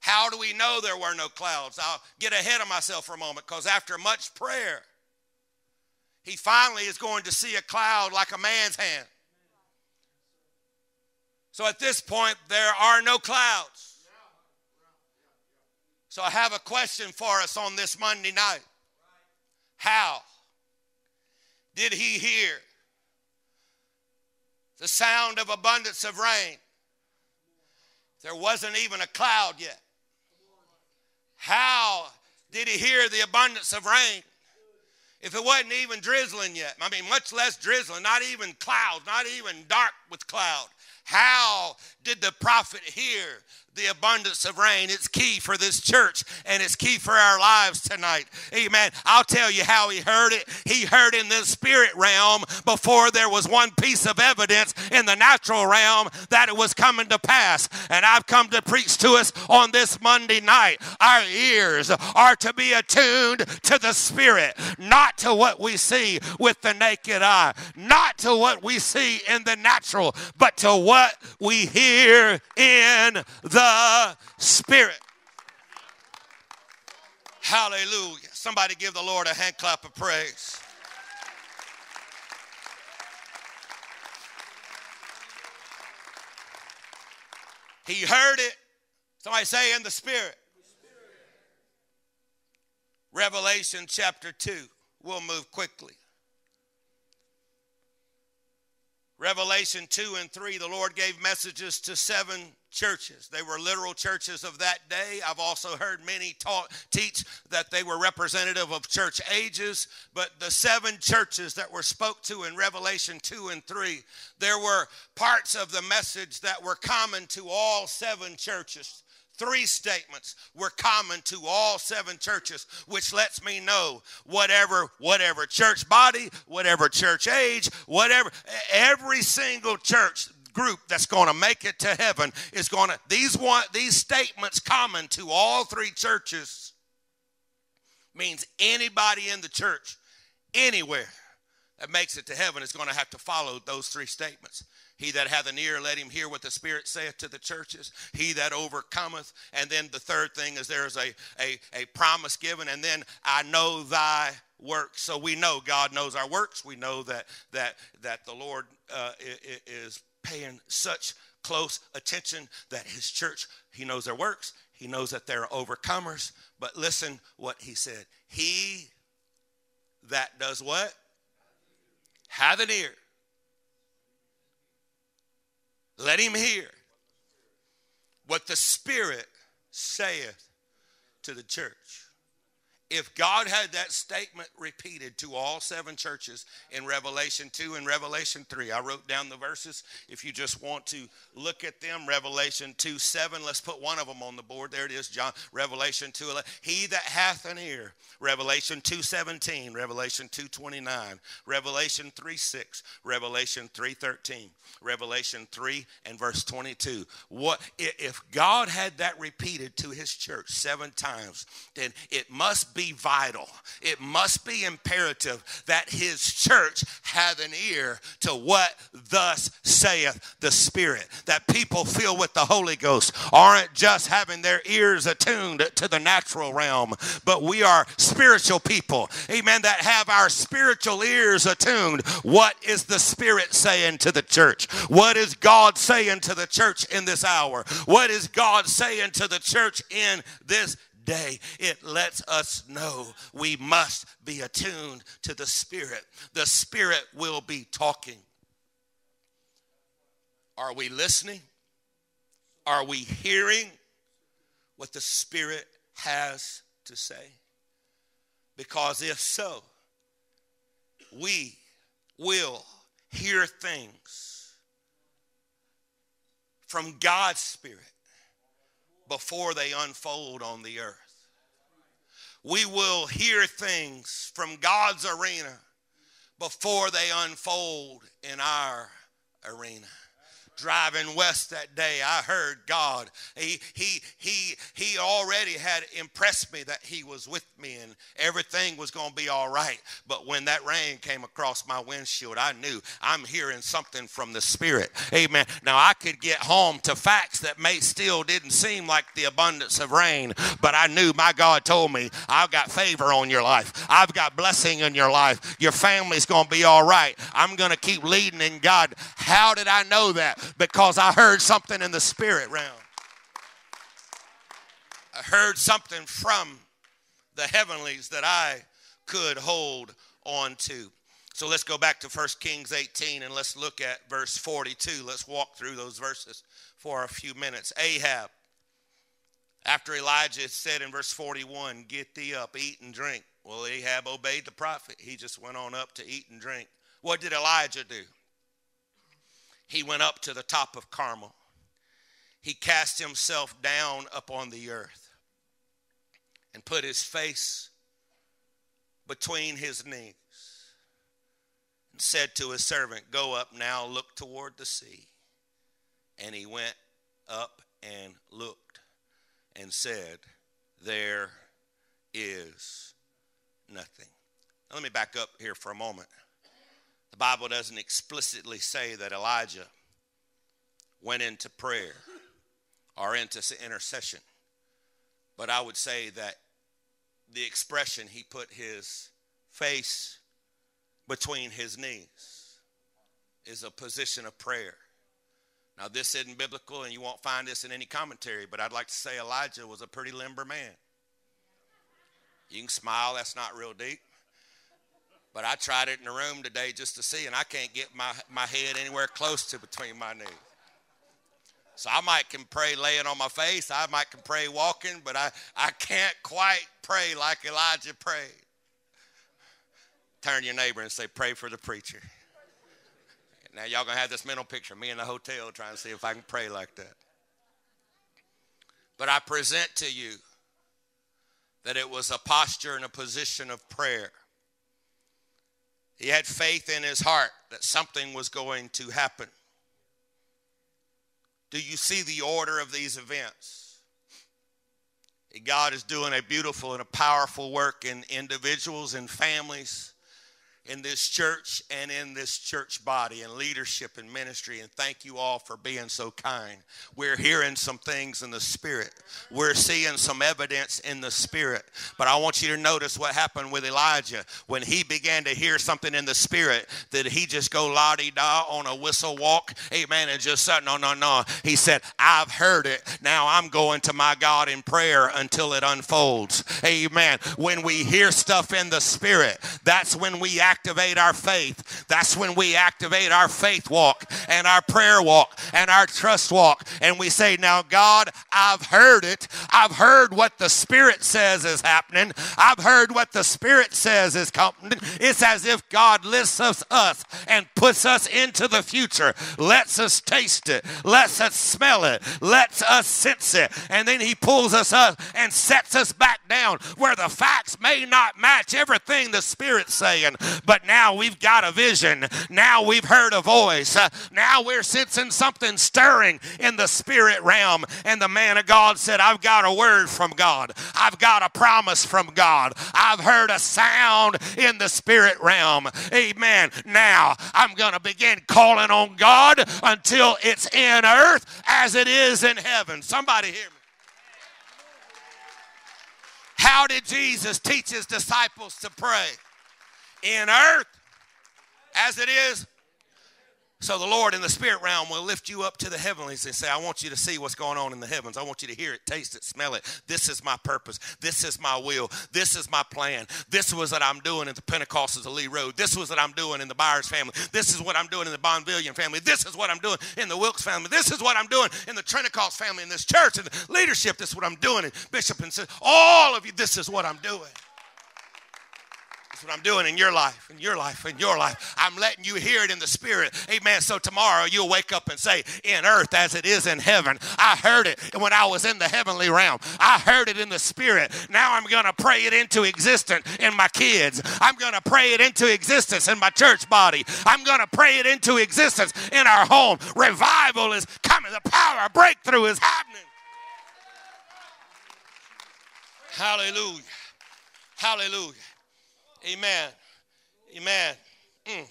how do we know there were no clouds? I'll get ahead of myself for a moment because after much prayer, he finally is going to see a cloud like a man's hand. So at this point, there are no clouds. So I have a question for us on this Monday night. How did he hear the sound of abundance of rain? There wasn't even a cloud yet. How did he hear the abundance of rain? If it wasn't even drizzling yet, I mean, much less drizzling, not even clouds, not even dark with cloud. How did the prophet hear the abundance of rain? It's key for this church and it's key for our lives tonight. Amen. I'll tell you how he heard it. He heard in the spirit realm before there was one piece of evidence in the natural realm that it was coming to pass. And I've come to preach to us on this Monday night. Our ears are to be attuned to the spirit, not to what we see with the naked eye, not to what we see in the natural, but to what what we hear in the Spirit. Hallelujah. Somebody give the Lord a hand clap of praise. He heard it. Somebody say in the Spirit. Revelation chapter 2. We'll move quickly. Revelation 2 and 3, the Lord gave messages to seven churches. They were literal churches of that day. I've also heard many teach that they were representative of church ages, but the seven churches that were spoke to in Revelation 2 and 3, there were parts of the message that were common to all seven churches three statements were common to all seven churches which lets me know whatever whatever church body whatever church age whatever every single church group that's going to make it to heaven is going to these one these statements common to all three churches means anybody in the church anywhere that makes it to heaven is going to have to follow those three statements he that hath an ear, let him hear what the Spirit saith to the churches. He that overcometh. And then the third thing is there's a, a, a promise given. And then I know thy works. So we know God knows our works. We know that that that the Lord uh, is paying such close attention that his church, he knows their works. He knows that they're overcomers. But listen what he said. He that does what? Have an ear let him hear what the Spirit saith to the church. If God had that statement repeated to all seven churches in Revelation 2 and Revelation 3, I wrote down the verses. If you just want to look at them, Revelation 2 7, let's put one of them on the board. There it is, John, Revelation 2 11. He that hath an ear, Revelation 2 17, Revelation 2 29, Revelation 3 6, Revelation 3 13, Revelation 3 and verse 22. What if God had that repeated to his church seven times, then it must be vital. It must be imperative that his church have an ear to what thus saith the Spirit. That people filled with the Holy Ghost aren't just having their ears attuned to the natural realm, but we are spiritual people. Amen. That have our spiritual ears attuned. What is the Spirit saying to the church? What is God saying to the church in this hour? What is God saying to the church in this it lets us know we must be attuned to the Spirit. The Spirit will be talking. Are we listening? Are we hearing what the Spirit has to say? Because if so, we will hear things from God's Spirit before they unfold on the earth. We will hear things from God's arena before they unfold in our arena driving west that day, I heard God. He he he he already had impressed me that he was with me and everything was going to be all right. But when that rain came across my windshield, I knew I'm hearing something from the Spirit. Amen. Now I could get home to facts that may still didn't seem like the abundance of rain, but I knew my God told me I've got favor on your life. I've got blessing in your life. Your family's going to be all right. I'm going to keep leading in God. How did I know that? Because I heard something in the spirit realm. I heard something from the heavenlies that I could hold on to. So let's go back to 1 Kings 18 and let's look at verse 42. Let's walk through those verses for a few minutes. Ahab, after Elijah said in verse 41, Get thee up, eat and drink. Well, Ahab obeyed the prophet. He just went on up to eat and drink. What did Elijah do? He went up to the top of Carmel. He cast himself down upon the earth and put his face between his knees and said to his servant, Go up now, look toward the sea. And he went up and looked and said, There is nothing. Now, let me back up here for a moment. The Bible doesn't explicitly say that Elijah went into prayer or into intercession. But I would say that the expression he put his face between his knees is a position of prayer. Now, this isn't biblical, and you won't find this in any commentary, but I'd like to say Elijah was a pretty limber man. You can smile, that's not real deep. But I tried it in the room today just to see, and I can't get my, my head anywhere close to between my knees. So I might can pray laying on my face, I might can pray walking, but I, I can't quite pray like Elijah prayed. Turn your neighbor and say, Pray for the preacher. Now y'all gonna have this mental picture, me in the hotel trying to see if I can pray like that. But I present to you that it was a posture and a position of prayer. He had faith in his heart that something was going to happen. Do you see the order of these events? God is doing a beautiful and a powerful work in individuals and families in this church and in this church body and leadership and ministry. And thank you all for being so kind. We're hearing some things in the spirit, we're seeing some evidence in the spirit. But I want you to notice what happened with Elijah when he began to hear something in the spirit. Did he just go la di da on a whistle walk? Amen. And just said, no, no, no. He said, I've heard it. Now I'm going to my God in prayer until it unfolds. Amen. When we hear stuff in the spirit, that's when we act activate our faith. That's when we activate our faith walk and our prayer walk and our trust walk. And we say, Now, God, I've heard it. I've heard what the Spirit says is happening. I've heard what the Spirit says is coming. It's as if God lifts us, us and puts us into the future, lets us taste it, lets us smell it, lets us sense it. And then He pulls us up and sets us back down where the facts may not match everything the Spirit's saying. But now we've got a vision. Now we've heard a voice. Uh, now we're sensing something stirring in the spirit realm. And the man of God said, I've got a word from God. I've got a promise from God. I've heard a sound in the spirit realm. Amen. Now I'm going to begin calling on God until it's in earth as it is in heaven. Somebody hear me. How did Jesus teach his disciples to pray? In earth as it is. So the Lord in the spirit realm will lift you up to the heavenlies and say, I want you to see what's going on in the heavens. I want you to hear it, taste it, smell it. This is my purpose. This is my will. This is my plan. This was what I'm doing at the Pentecostals of Lee Road. This was what I'm doing in the Byers family. This is what I'm doing in the Bonvillian family. This is what I'm doing in the Wilkes family. This is what I'm doing in the Trinicost family, in this church, and leadership. This is what I'm doing in Bishop and all of you. This is what I'm doing. That's what I'm doing in your life, in your life, in your life. I'm letting you hear it in the spirit. Amen. So tomorrow you'll wake up and say, In earth as it is in heaven. I heard it when I was in the heavenly realm. I heard it in the spirit. Now I'm going to pray it into existence in my kids. I'm going to pray it into existence in my church body. I'm going to pray it into existence in our home. Revival is coming. The power breakthrough is happening. Hallelujah. Hallelujah. Amen. Amen. Mm.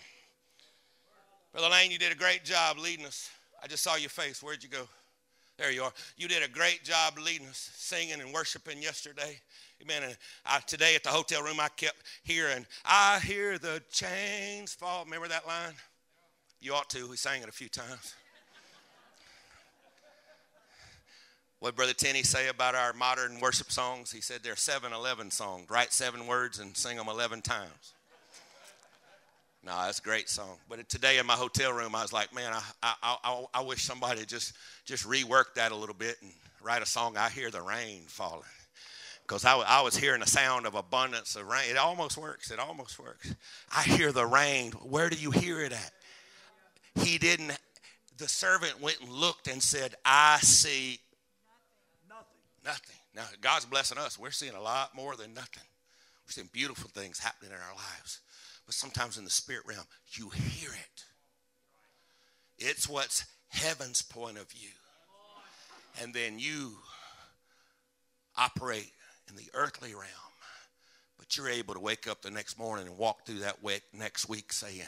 Brother Lane, you did a great job leading us. I just saw your face. Where'd you go? There you are. You did a great job leading us, singing and worshiping yesterday. Amen. And I, today at the hotel room, I kept hearing, I hear the chains fall. Remember that line? You ought to. We sang it a few times. What Brother Tenney say about our modern worship songs? He said they're 7 11 songs. Write seven words and sing them 11 times. No, that's a great song. But today in my hotel room, I was like, man, I, I, I, I wish somebody just, just reworked that a little bit and write a song, I Hear the Rain Falling. Because I, I was hearing the sound of abundance of rain. It almost works. It almost works. I hear the rain. Where do you hear it at? He didn't, the servant went and looked and said, I see Nothing. Now, God's blessing us. We're seeing a lot more than nothing. We're seeing beautiful things happening in our lives. But sometimes in the spirit realm, you hear it. It's what's heaven's point of view. And then you operate in the earthly realm but you're able to wake up the next morning and walk through that week next week saying,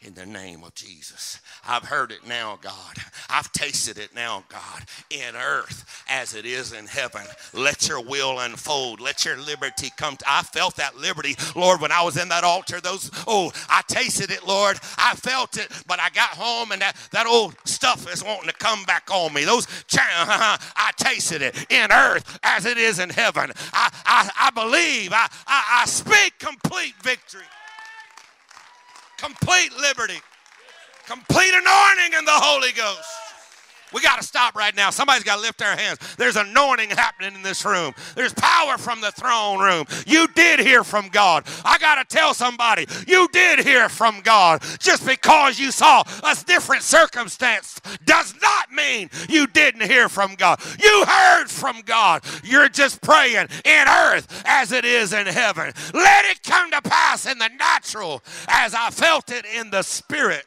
In the name of Jesus, I've heard it now, God. I've tasted it now, God. In earth as it is in heaven, let your will unfold. Let your liberty come. To, I felt that liberty, Lord, when I was in that altar. Those, oh, I tasted it, Lord. I felt it, but I got home and that, that old stuff is wanting to come back on me. Those, I tasted it in earth as it is in heaven. I, I, I believe. I, I, I speak complete victory, complete liberty, complete anointing in the Holy Ghost. We got to stop right now. Somebody's got to lift their hands. There's anointing happening in this room. There's power from the throne room. You did hear from God. I got to tell somebody, you did hear from God. Just because you saw a different circumstance does not mean you didn't hear from God. You heard from God. You're just praying in earth as it is in heaven. Let it come to pass in the natural as I felt it in the spirit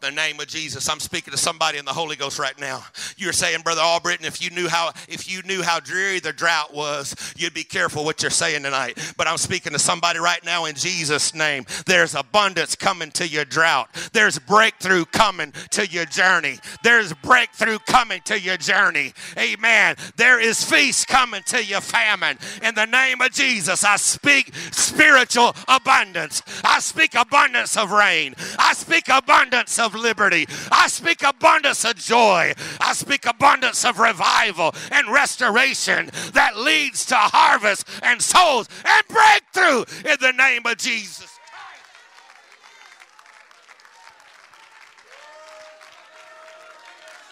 The name of Jesus. I'm speaking to somebody in the Holy Ghost right now. You're saying, Brother Albritton, if you knew how if you knew how dreary the drought was, you'd be careful what you're saying tonight. But I'm speaking to somebody right now in Jesus' name. There's abundance coming to your drought. There's breakthrough coming to your journey. There's breakthrough coming to your journey. Amen. There is feast coming to your famine. In the name of Jesus, I speak spiritual abundance. I speak abundance of rain. I speak abundance of liberty. I speak abundance of joy. I speak abundance of revival and restoration that leads to harvest and souls and breakthrough in the name of Jesus.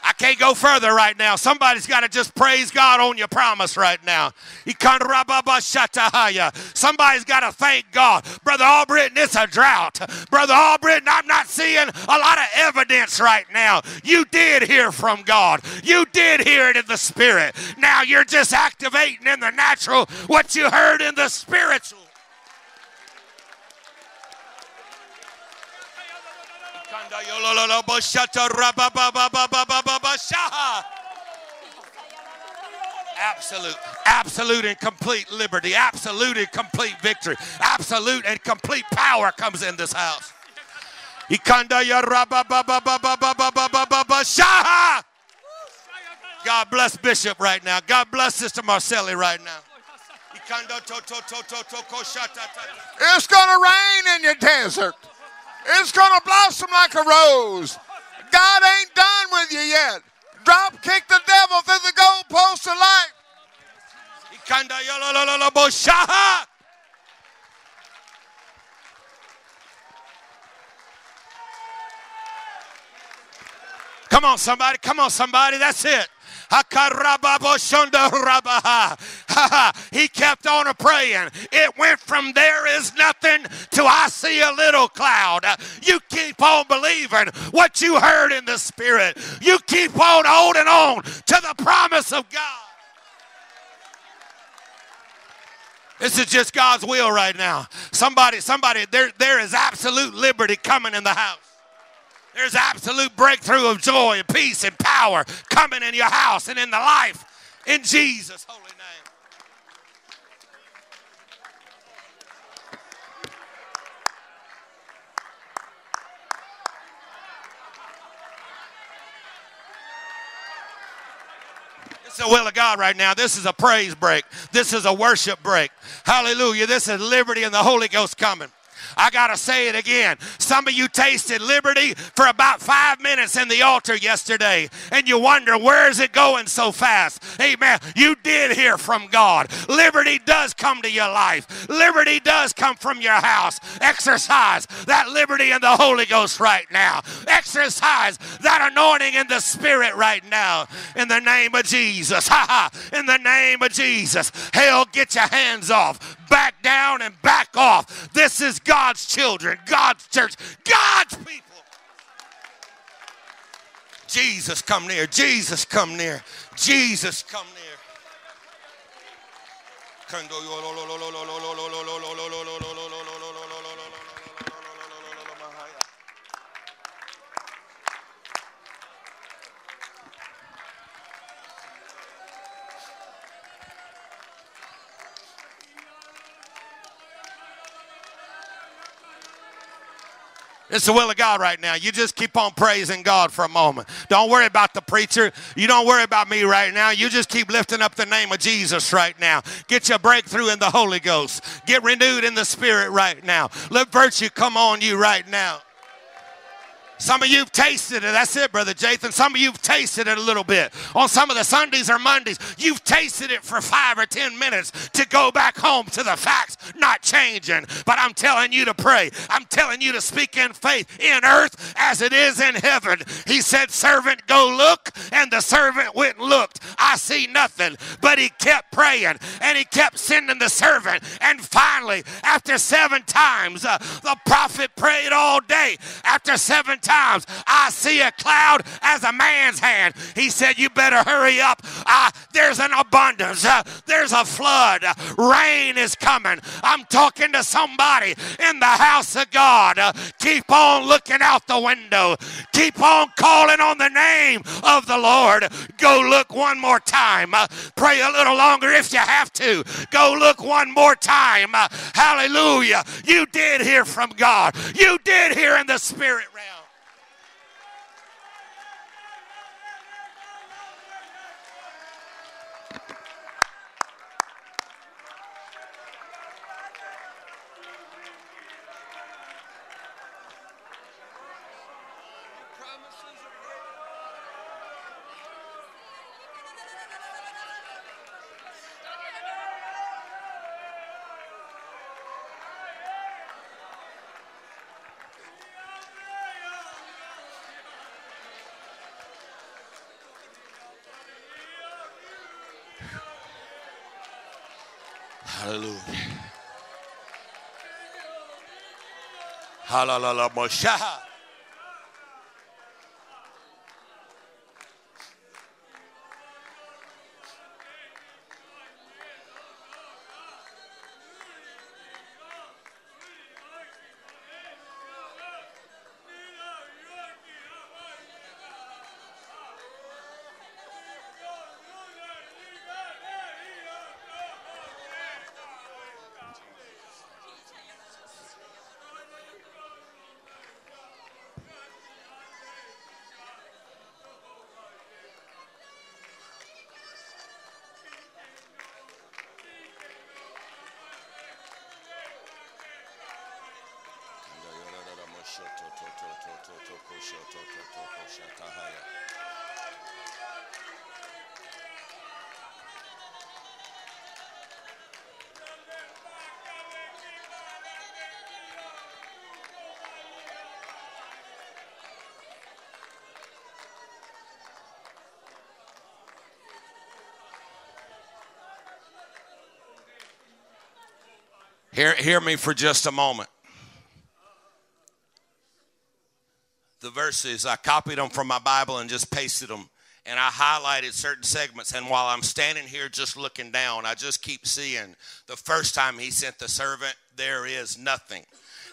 I can't go further right now. Somebody's got to just praise God on your promise right now. Somebody's got to thank God. Brother Albritton, it's a drought. Brother Albritton, I'm not seeing a lot of evidence right now. You did hear from God. You did hear it in the spirit. Now you're just activating in the natural what you heard in the spiritual. Absolute, absolute and complete liberty, absolute and complete victory, absolute and complete power comes in this house. God bless Bishop right now. God bless Sister Marcelli right now. It's going to rain in your desert. It's going to blossom like a rose. God ain't done with you yet. Drop kick the devil through the goalpost of life. Come on, somebody. Come on, somebody. That's it. He kept on a praying. It went from there is nothing to I see a little cloud. You keep on believing what you heard in the spirit. You keep on holding on to the promise of God. This is just God's will right now. Somebody, somebody, there, there is absolute liberty coming in the house. There's absolute breakthrough of joy and peace and power coming in your house and in the life in Jesus' holy name. It's the will of God right now. This is a praise break. This is a worship break. Hallelujah. This is liberty and the Holy Ghost coming. I got to say it again. Some of you tasted liberty for about five minutes in the altar yesterday, and you wonder, where is it going so fast? Amen. You did hear from God. Liberty does come to your life, liberty does come from your house. Exercise that liberty in the Holy Ghost right now. Exercise that anointing in the Spirit right now. In the name of Jesus. Ha ha. In the name of Jesus. Hell, get your hands off back down and back off. This is God's children, God's church, God's people. Jesus, come near. Jesus, come near. Jesus, come near. It's the will of God right now. You just keep on praising God for a moment. Don't worry about the preacher. You don't worry about me right now. You just keep lifting up the name of Jesus right now. Get your breakthrough in the Holy Ghost. Get renewed in the Spirit right now. Let virtue come on you right now. Some of you've tasted it. That's it, Brother Jathan. Some of you've tasted it a little bit. On some of the Sundays or Mondays, you've tasted it for five or ten minutes to go back home to the facts not changing. But I'm telling you to pray. I'm telling you to speak in faith in earth as it is in heaven. He said, Servant, go look. And the servant went and looked. I see nothing. But he kept praying and he kept sending the servant. And finally, after seven times, uh, the prophet prayed all day. After seven times, sometimes I see a cloud as a man's hand. He said, You better hurry up. Uh, there's an abundance, uh, there's a flood, rain is coming. I'm talking to somebody in the house of God. Uh, keep on looking out the window, keep on calling on the name of the Lord. Go look one more time. Uh, pray a little longer if you have to. Go look one more time. Uh, hallelujah. You did hear from God, you did hear in the spirit realm. Hallelujah. Hallelujah. Hear, hear me for just a moment. The verses, I copied them from my Bible and just pasted them. And I highlighted certain segments. And while I'm standing here just looking down, I just keep seeing the first time he sent the servant, there is nothing.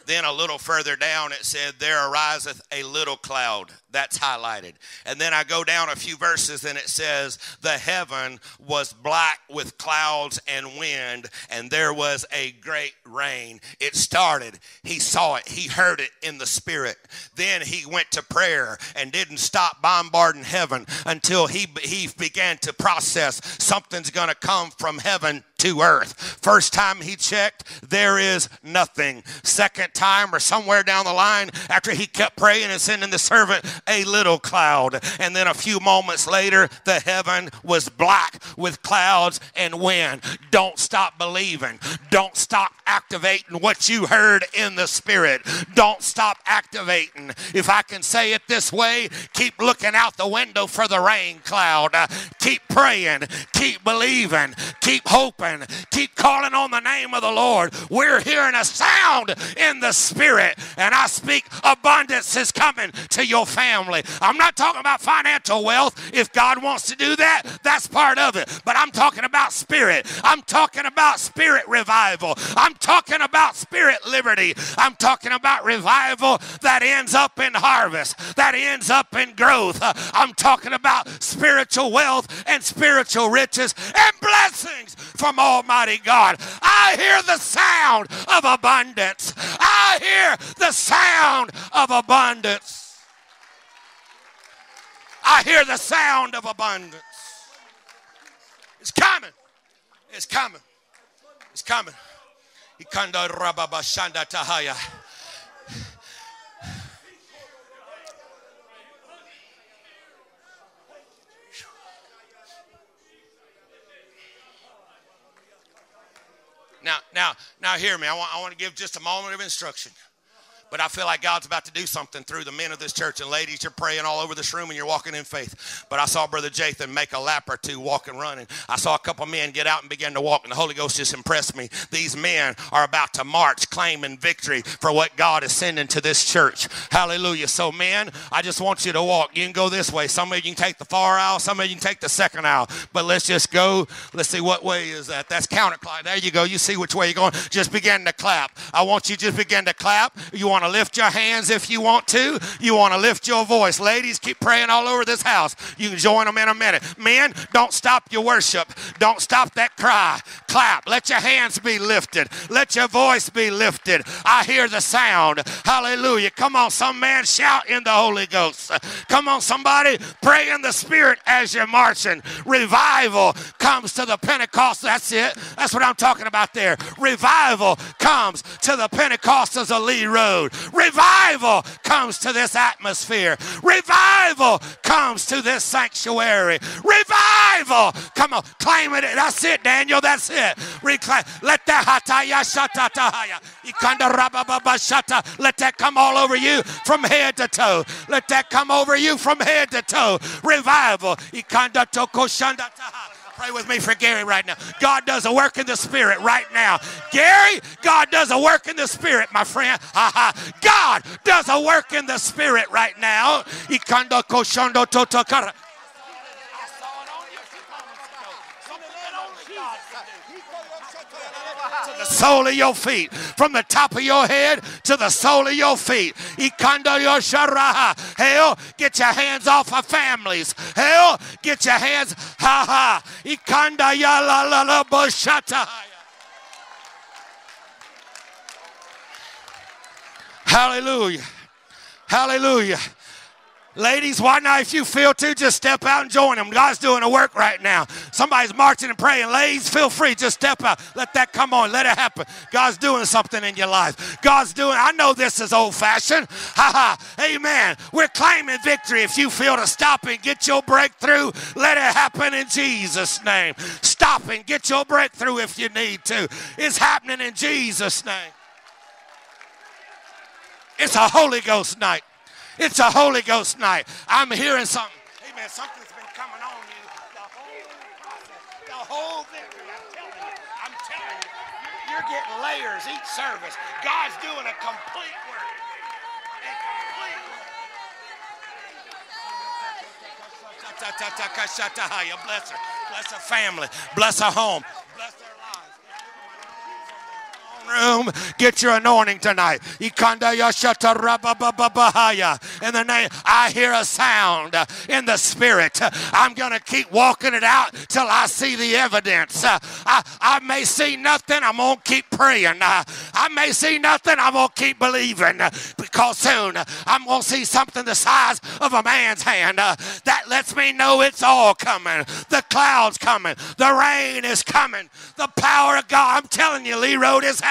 Then a little further down, it said, There ariseth a little cloud. That's highlighted. And then I go down a few verses and it says, The heaven was black with clouds and wind, and there was a great rain. It started. He saw it. He heard it in the spirit. Then he went to prayer and didn't stop bombarding heaven until he, he began to process something's going to come from heaven to earth. First time he checked, there is nothing. Second time, or somewhere down the line, after he kept praying and sending the servant a little cloud. And then a few moments later, the heaven was black with clouds and wind. Don't stop believing. Don't stop activating what you heard in the spirit. Don't stop activating. If I can say it this way, keep looking out the window for the rain cloud. Keep praying. Keep believing. Keep hoping. Keep calling on the name of the Lord. We're hearing a sound in the spirit, and I speak abundance is coming to your family. I'm not talking about financial wealth. If God wants to do that, that's part of it. But I'm talking about spirit. I'm talking about spirit revival. I'm talking about spirit liberty. I'm talking about revival that ends up in harvest, that ends up in growth. I'm talking about spiritual wealth and spiritual riches and blessings from Almighty God. I hear the sound of abundance. I hear the sound of abundance. I hear the sound of abundance. It's coming. It's coming. It's coming. Now, now, now, hear me. I want, I want to give just a moment of instruction. But I feel like God's about to do something through the men of this church. And ladies, you're praying all over this room and you're walking in faith. But I saw Brother Jathan make a lap or two walk and running. I saw a couple men get out and begin to walk, and the Holy Ghost just impressed me. These men are about to march, claiming victory for what God is sending to this church. Hallelujah. So, men, I just want you to walk. You can go this way. Some of you can take the far aisle, some of you can take the second aisle. But let's just go. Let's see what way is that. That's counterclockwise. There you go. You see which way you're going. Just begin to clap. I want you just begin to clap. You want to lift your hands if you want to. You want to lift your voice. Ladies, keep praying all over this house. You can join them in a minute. Men, don't stop your worship. Don't stop that cry. Clap. Let your hands be lifted. Let your voice be lifted. I hear the sound. Hallelujah. Come on, some man shout in the Holy Ghost. Come on, somebody pray in the Spirit as you're marching. Revival comes to the Pentecost. That's it. That's what I'm talking about there. Revival comes to the Pentecostals of Lee Road. Revival comes to this atmosphere. Revival comes to this sanctuary. Revival. Come on, claim it. That's it, Daniel. That's it. Reclaim. Let that hataya shatatahaya. Ikanda. Let that come all over you from head to toe. Let that come over you from head to toe. Revival. Ikanda toko shanda taha. Pray with me for Gary right now. God does a work in the spirit right now. Gary, God does a work in the spirit, my friend. God does a work in the spirit right now. Ikanda koshondo totokara. I saw it on you a few moments ago. Something that only God can do. To the sole of your feet, from the top of your head to the sole of your feet. Ikanda yosharaha. Hell, get your hands off of families. Hell, get your hands. Ha ha. Ikanda ya la la la boshata. Hallelujah. Hallelujah. Ladies, why not? If you feel to, just step out and join them. God's doing a work right now. Somebody's marching and praying. Ladies, feel free. Just step out. Let that come on. Let it happen. God's doing something in your life. God's doing, I know this is old fashioned. Ha ha. Amen. We're claiming victory. If you feel to stop and get your breakthrough, let it happen in Jesus' name. Stop and get your breakthrough if you need to. It's happening in Jesus' name. It's a Holy Ghost night. It's a Holy Ghost night. I'm hearing something. Amen. Something's been coming on you. The whole process, the whole victory. I'm telling you. I'm telling you. You're, you're getting layers each service. God's doing a complete work. A complete work. Bless her. Bless her family. Bless her home. Room, get your anointing tonight. In the name, I hear a sound in the spirit. I'm going to keep walking it out till I see the evidence. I, I may see nothing, I'm going to keep praying. I may see nothing, I'm going to keep believing because soon I'm going to see something the size of a man's hand. That lets me know it's all coming. The clouds coming. The rain is coming. The power of God. I'm telling you, Lee Road is happening.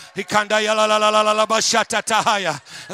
In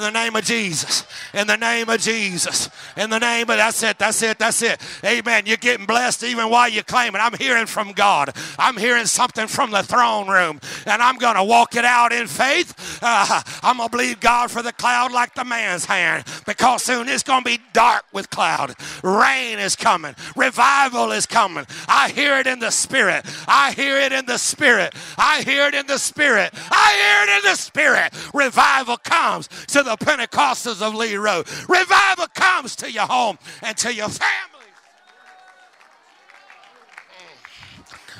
the name of Jesus. In the name of Jesus. In the name of that's it. That's it. That's it. Amen. You're getting blessed even while you're claiming. I'm hearing from God. I'm hearing something from the throne room, and I'm gonna walk it out in faith. Uh, I'm gonna believe God for the cloud like the man's hand, because soon it's gonna be dark with cloud. Rain is coming. Revival is coming. I hear it in the spirit. I hear it in the spirit. I hear it in the spirit. I hear it in the spirit. Revival comes to the Pentecostals of Lee Road. Revival comes to your home and to your family.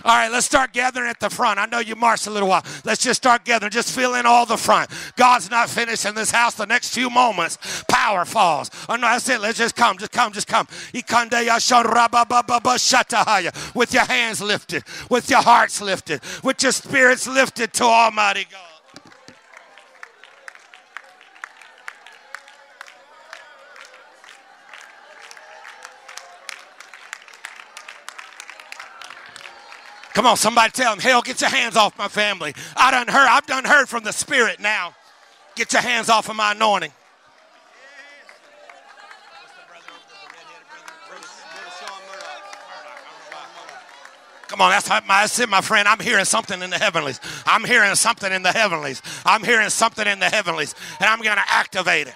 All right, let's start gathering at the front. I know you marched a little while. Let's just start gathering. Just fill in all the front. God's not finished in this house. The next few moments, power falls. Oh no, that's it. Let's just come. Just come. Just come. With your hands lifted, with your hearts lifted, with your spirits lifted to Almighty God. Come on, somebody tell him, hell, get your hands off my family. I done heard, I've done heard from the Spirit now. Get your hands off of my anointing. Come on, that's, my, that's it, my friend. I'm hearing something in the heavenlies. I'm hearing something in the heavenlies. I'm hearing something in the heavenlies, and I'm going to activate it.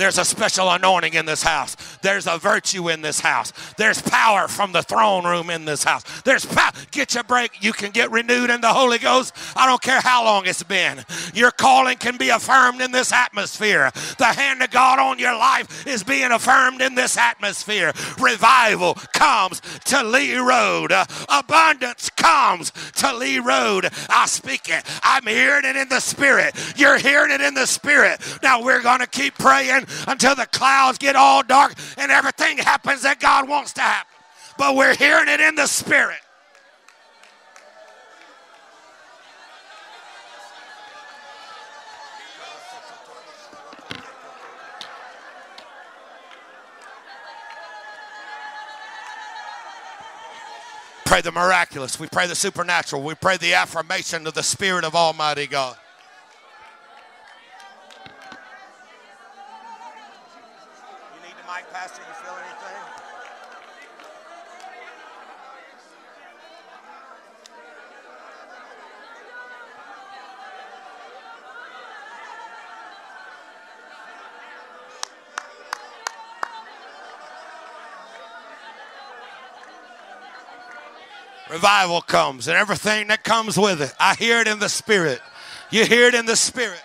There's a special anointing in this house. There's a virtue in this house. There's power from the throne room in this house. There's power. Get your break. You can get renewed in the Holy Ghost. I don't care how long it's been. Your calling can be affirmed in this atmosphere. The hand of God on your life is being affirmed in this atmosphere. Revival comes to Lee Road. Uh, abundance comes to Lee Road. I speak it. I'm hearing it in the spirit. You're hearing it in the spirit. Now we're going to keep praying until the clouds get all dark and everything happens that God wants to happen. But we're hearing it in the spirit. Pray the miraculous. We pray the supernatural. We pray the affirmation of the Spirit of Almighty God. You need the mic, Pastor? Revival comes and everything that comes with it. I hear it in the spirit. You hear it in the spirit.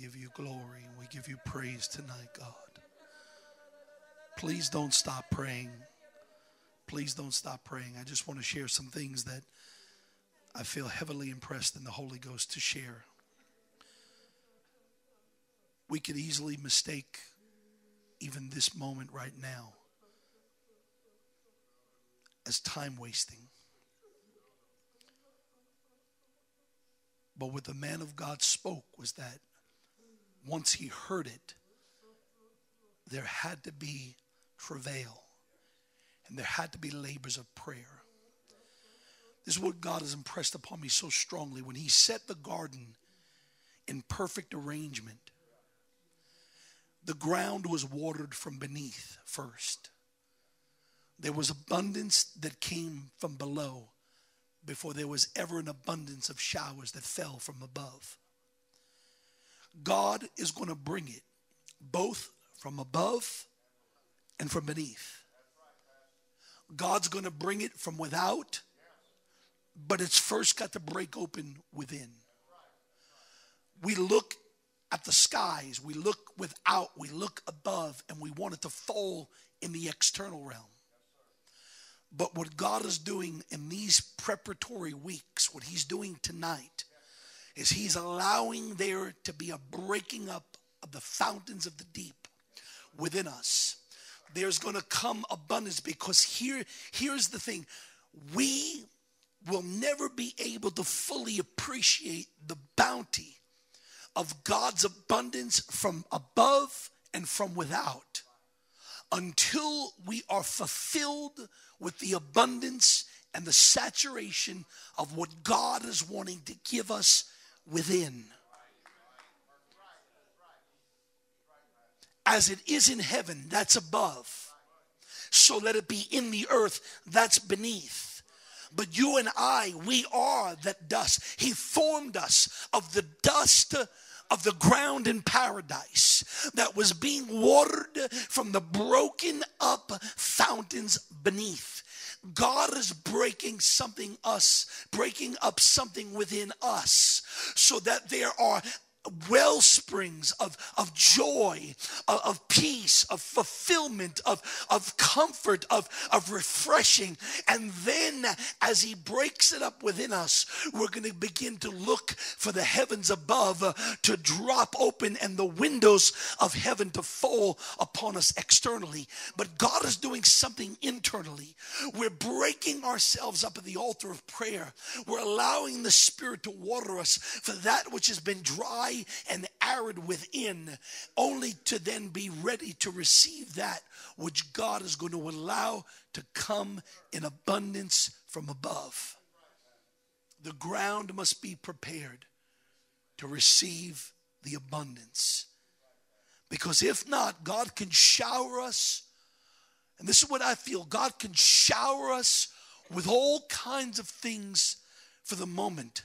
Give you glory and we give you praise tonight, God. Please don't stop praying. Please don't stop praying. I just want to share some things that I feel heavily impressed in the Holy Ghost to share. We could easily mistake even this moment right now as time wasting. But what the man of God spoke was that once he heard it, there had to be travail and there had to be labors of prayer. This is what God has impressed upon me so strongly. When He set the garden in perfect arrangement, the ground was watered from beneath first. There was abundance that came from below before there was ever an abundance of showers that fell from above. God is going to bring it both from above and from beneath. God's going to bring it from without, but it's first got to break open within. We look at the skies, we look without, we look above, and we want it to fall in the external realm. But what God is doing in these preparatory weeks, what He's doing tonight, is He's allowing there to be a breaking up of the fountains of the deep within us. There's going to come abundance because here, here's the thing we will never be able to fully appreciate the bounty of God's abundance from above and from without until we are fulfilled with the abundance and the saturation of what God is wanting to give us within. As it is in heaven, that's above. So let it be in the earth, that's beneath. But you and I, we are that dust. He formed us of the dust of the ground in paradise that was being watered from the broken up fountains beneath. God is breaking something us, breaking up something within us so that there are well springs of, of joy, of, of, peace, of fulfillment, of, of comfort, of, of refreshing. And then as He breaks it up within us, we're going to begin to look for the heavens above uh, to drop open and the windows of heaven to fall upon us externally. But God is doing something internally. We're breaking ourselves up at the altar of prayer. We're allowing the Spirit to water us for that which has been dry and arid within, only to then be ready to receive that which God is going to allow to come in abundance from above. The ground must be prepared to receive the abundance. Because if not, God can shower us. And this is what I feel God can shower us with all kinds of things for the moment.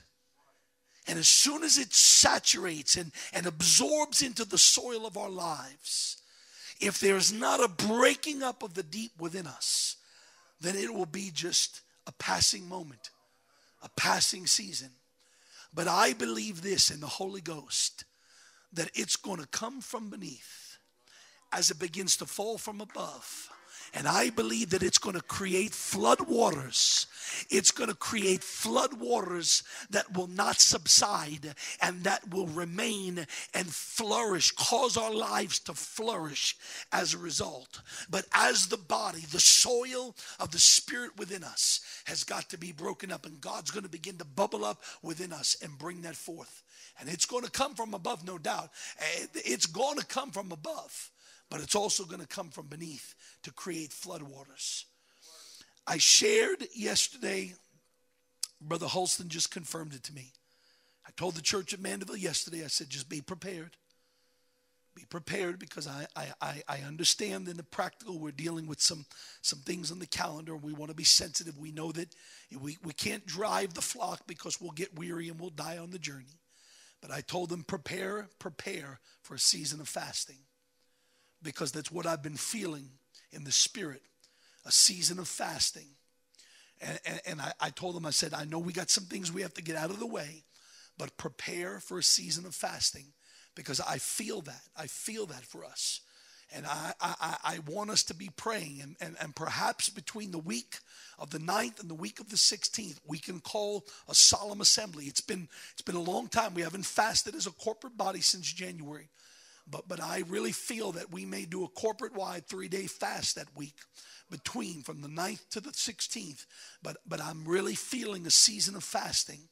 And as soon as it saturates and, and absorbs into the soil of our lives, if there's not a breaking up of the deep within us, then it will be just a passing moment, a passing season. But I believe this in the Holy Ghost that it's going to come from beneath as it begins to fall from above and I believe that it's going to create floodwaters. It's going to create floodwaters that will not subside and that will remain and flourish, cause our lives to flourish as a result. But as the body, the soil of the spirit within us has got to be broken up, and God's going to begin to bubble up within us and bring that forth. And it's going to come from above, no doubt. Eh, it's going to come from above but it's also going to come from beneath to create floodwaters. I shared yesterday, Brother Holston just confirmed it to me. I told the church at Mandeville yesterday, I said, just be prepared. Be prepared because I, I, I understand in the practical we're dealing with some, some things on the calendar. We want to be sensitive. We know that we, we can't drive the flock because we'll get weary and we'll die on the journey. But I told them, prepare, prepare for a season of fasting because that's what I've been feeling in the spirit a season of fasting. And, and, and I, I told them, I said, I know we got some things we have to get out of the way, but prepare for a season of fasting because I feel that. I feel that for us. And I, I, I want us to be praying. And, and, and perhaps between the week of the 9th and the week of the 16th, we can call a solemn assembly. It's been, it's been a long time. We haven't fasted as a corporate body since January. But, but I really feel that we may do a corporate wide three day fast that week between from the 9th to the 16th. But, but I'm really feeling a season of fasting.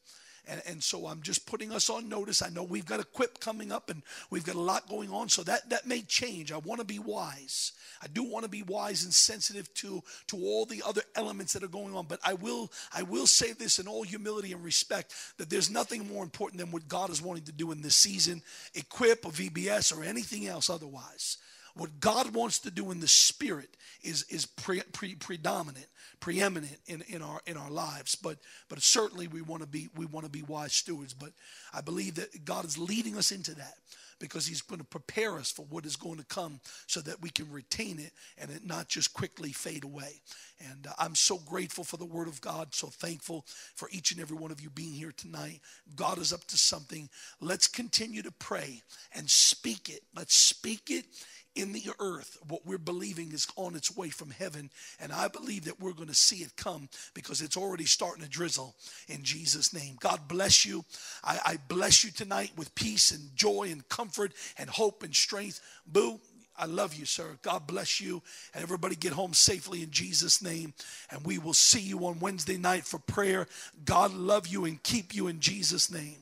And, and so I'm just putting us on notice. I know we've got a quip coming up and we've got a lot going on. So that, that may change. I want to be wise. I do want to be wise and sensitive to, to all the other elements that are going on. But I will, I will say this in all humility and respect that there's nothing more important than what God is wanting to do in this season, equip or VBS or anything else otherwise. What God wants to do in the spirit is, is pre, pre, predominant preeminent in, in our in our lives. But but certainly we want to be we want to be wise stewards. But I believe that God is leading us into that because He's going to prepare us for what is going to come so that we can retain it and it not just quickly fade away. And uh, I'm so grateful for the Word of God, so thankful for each and every one of you being here tonight. God is up to something. Let's continue to pray and speak it. Let's speak it in the earth. What we're believing is on its way from heaven. And I believe that we're going to see it come because it's already starting to drizzle in Jesus' name. God bless you. I, I bless you tonight with peace and joy and comfort and hope and strength. Boo. I love you, sir. God bless you. And everybody get home safely in Jesus' name. And we will see you on Wednesday night for prayer. God love you and keep you in Jesus' name.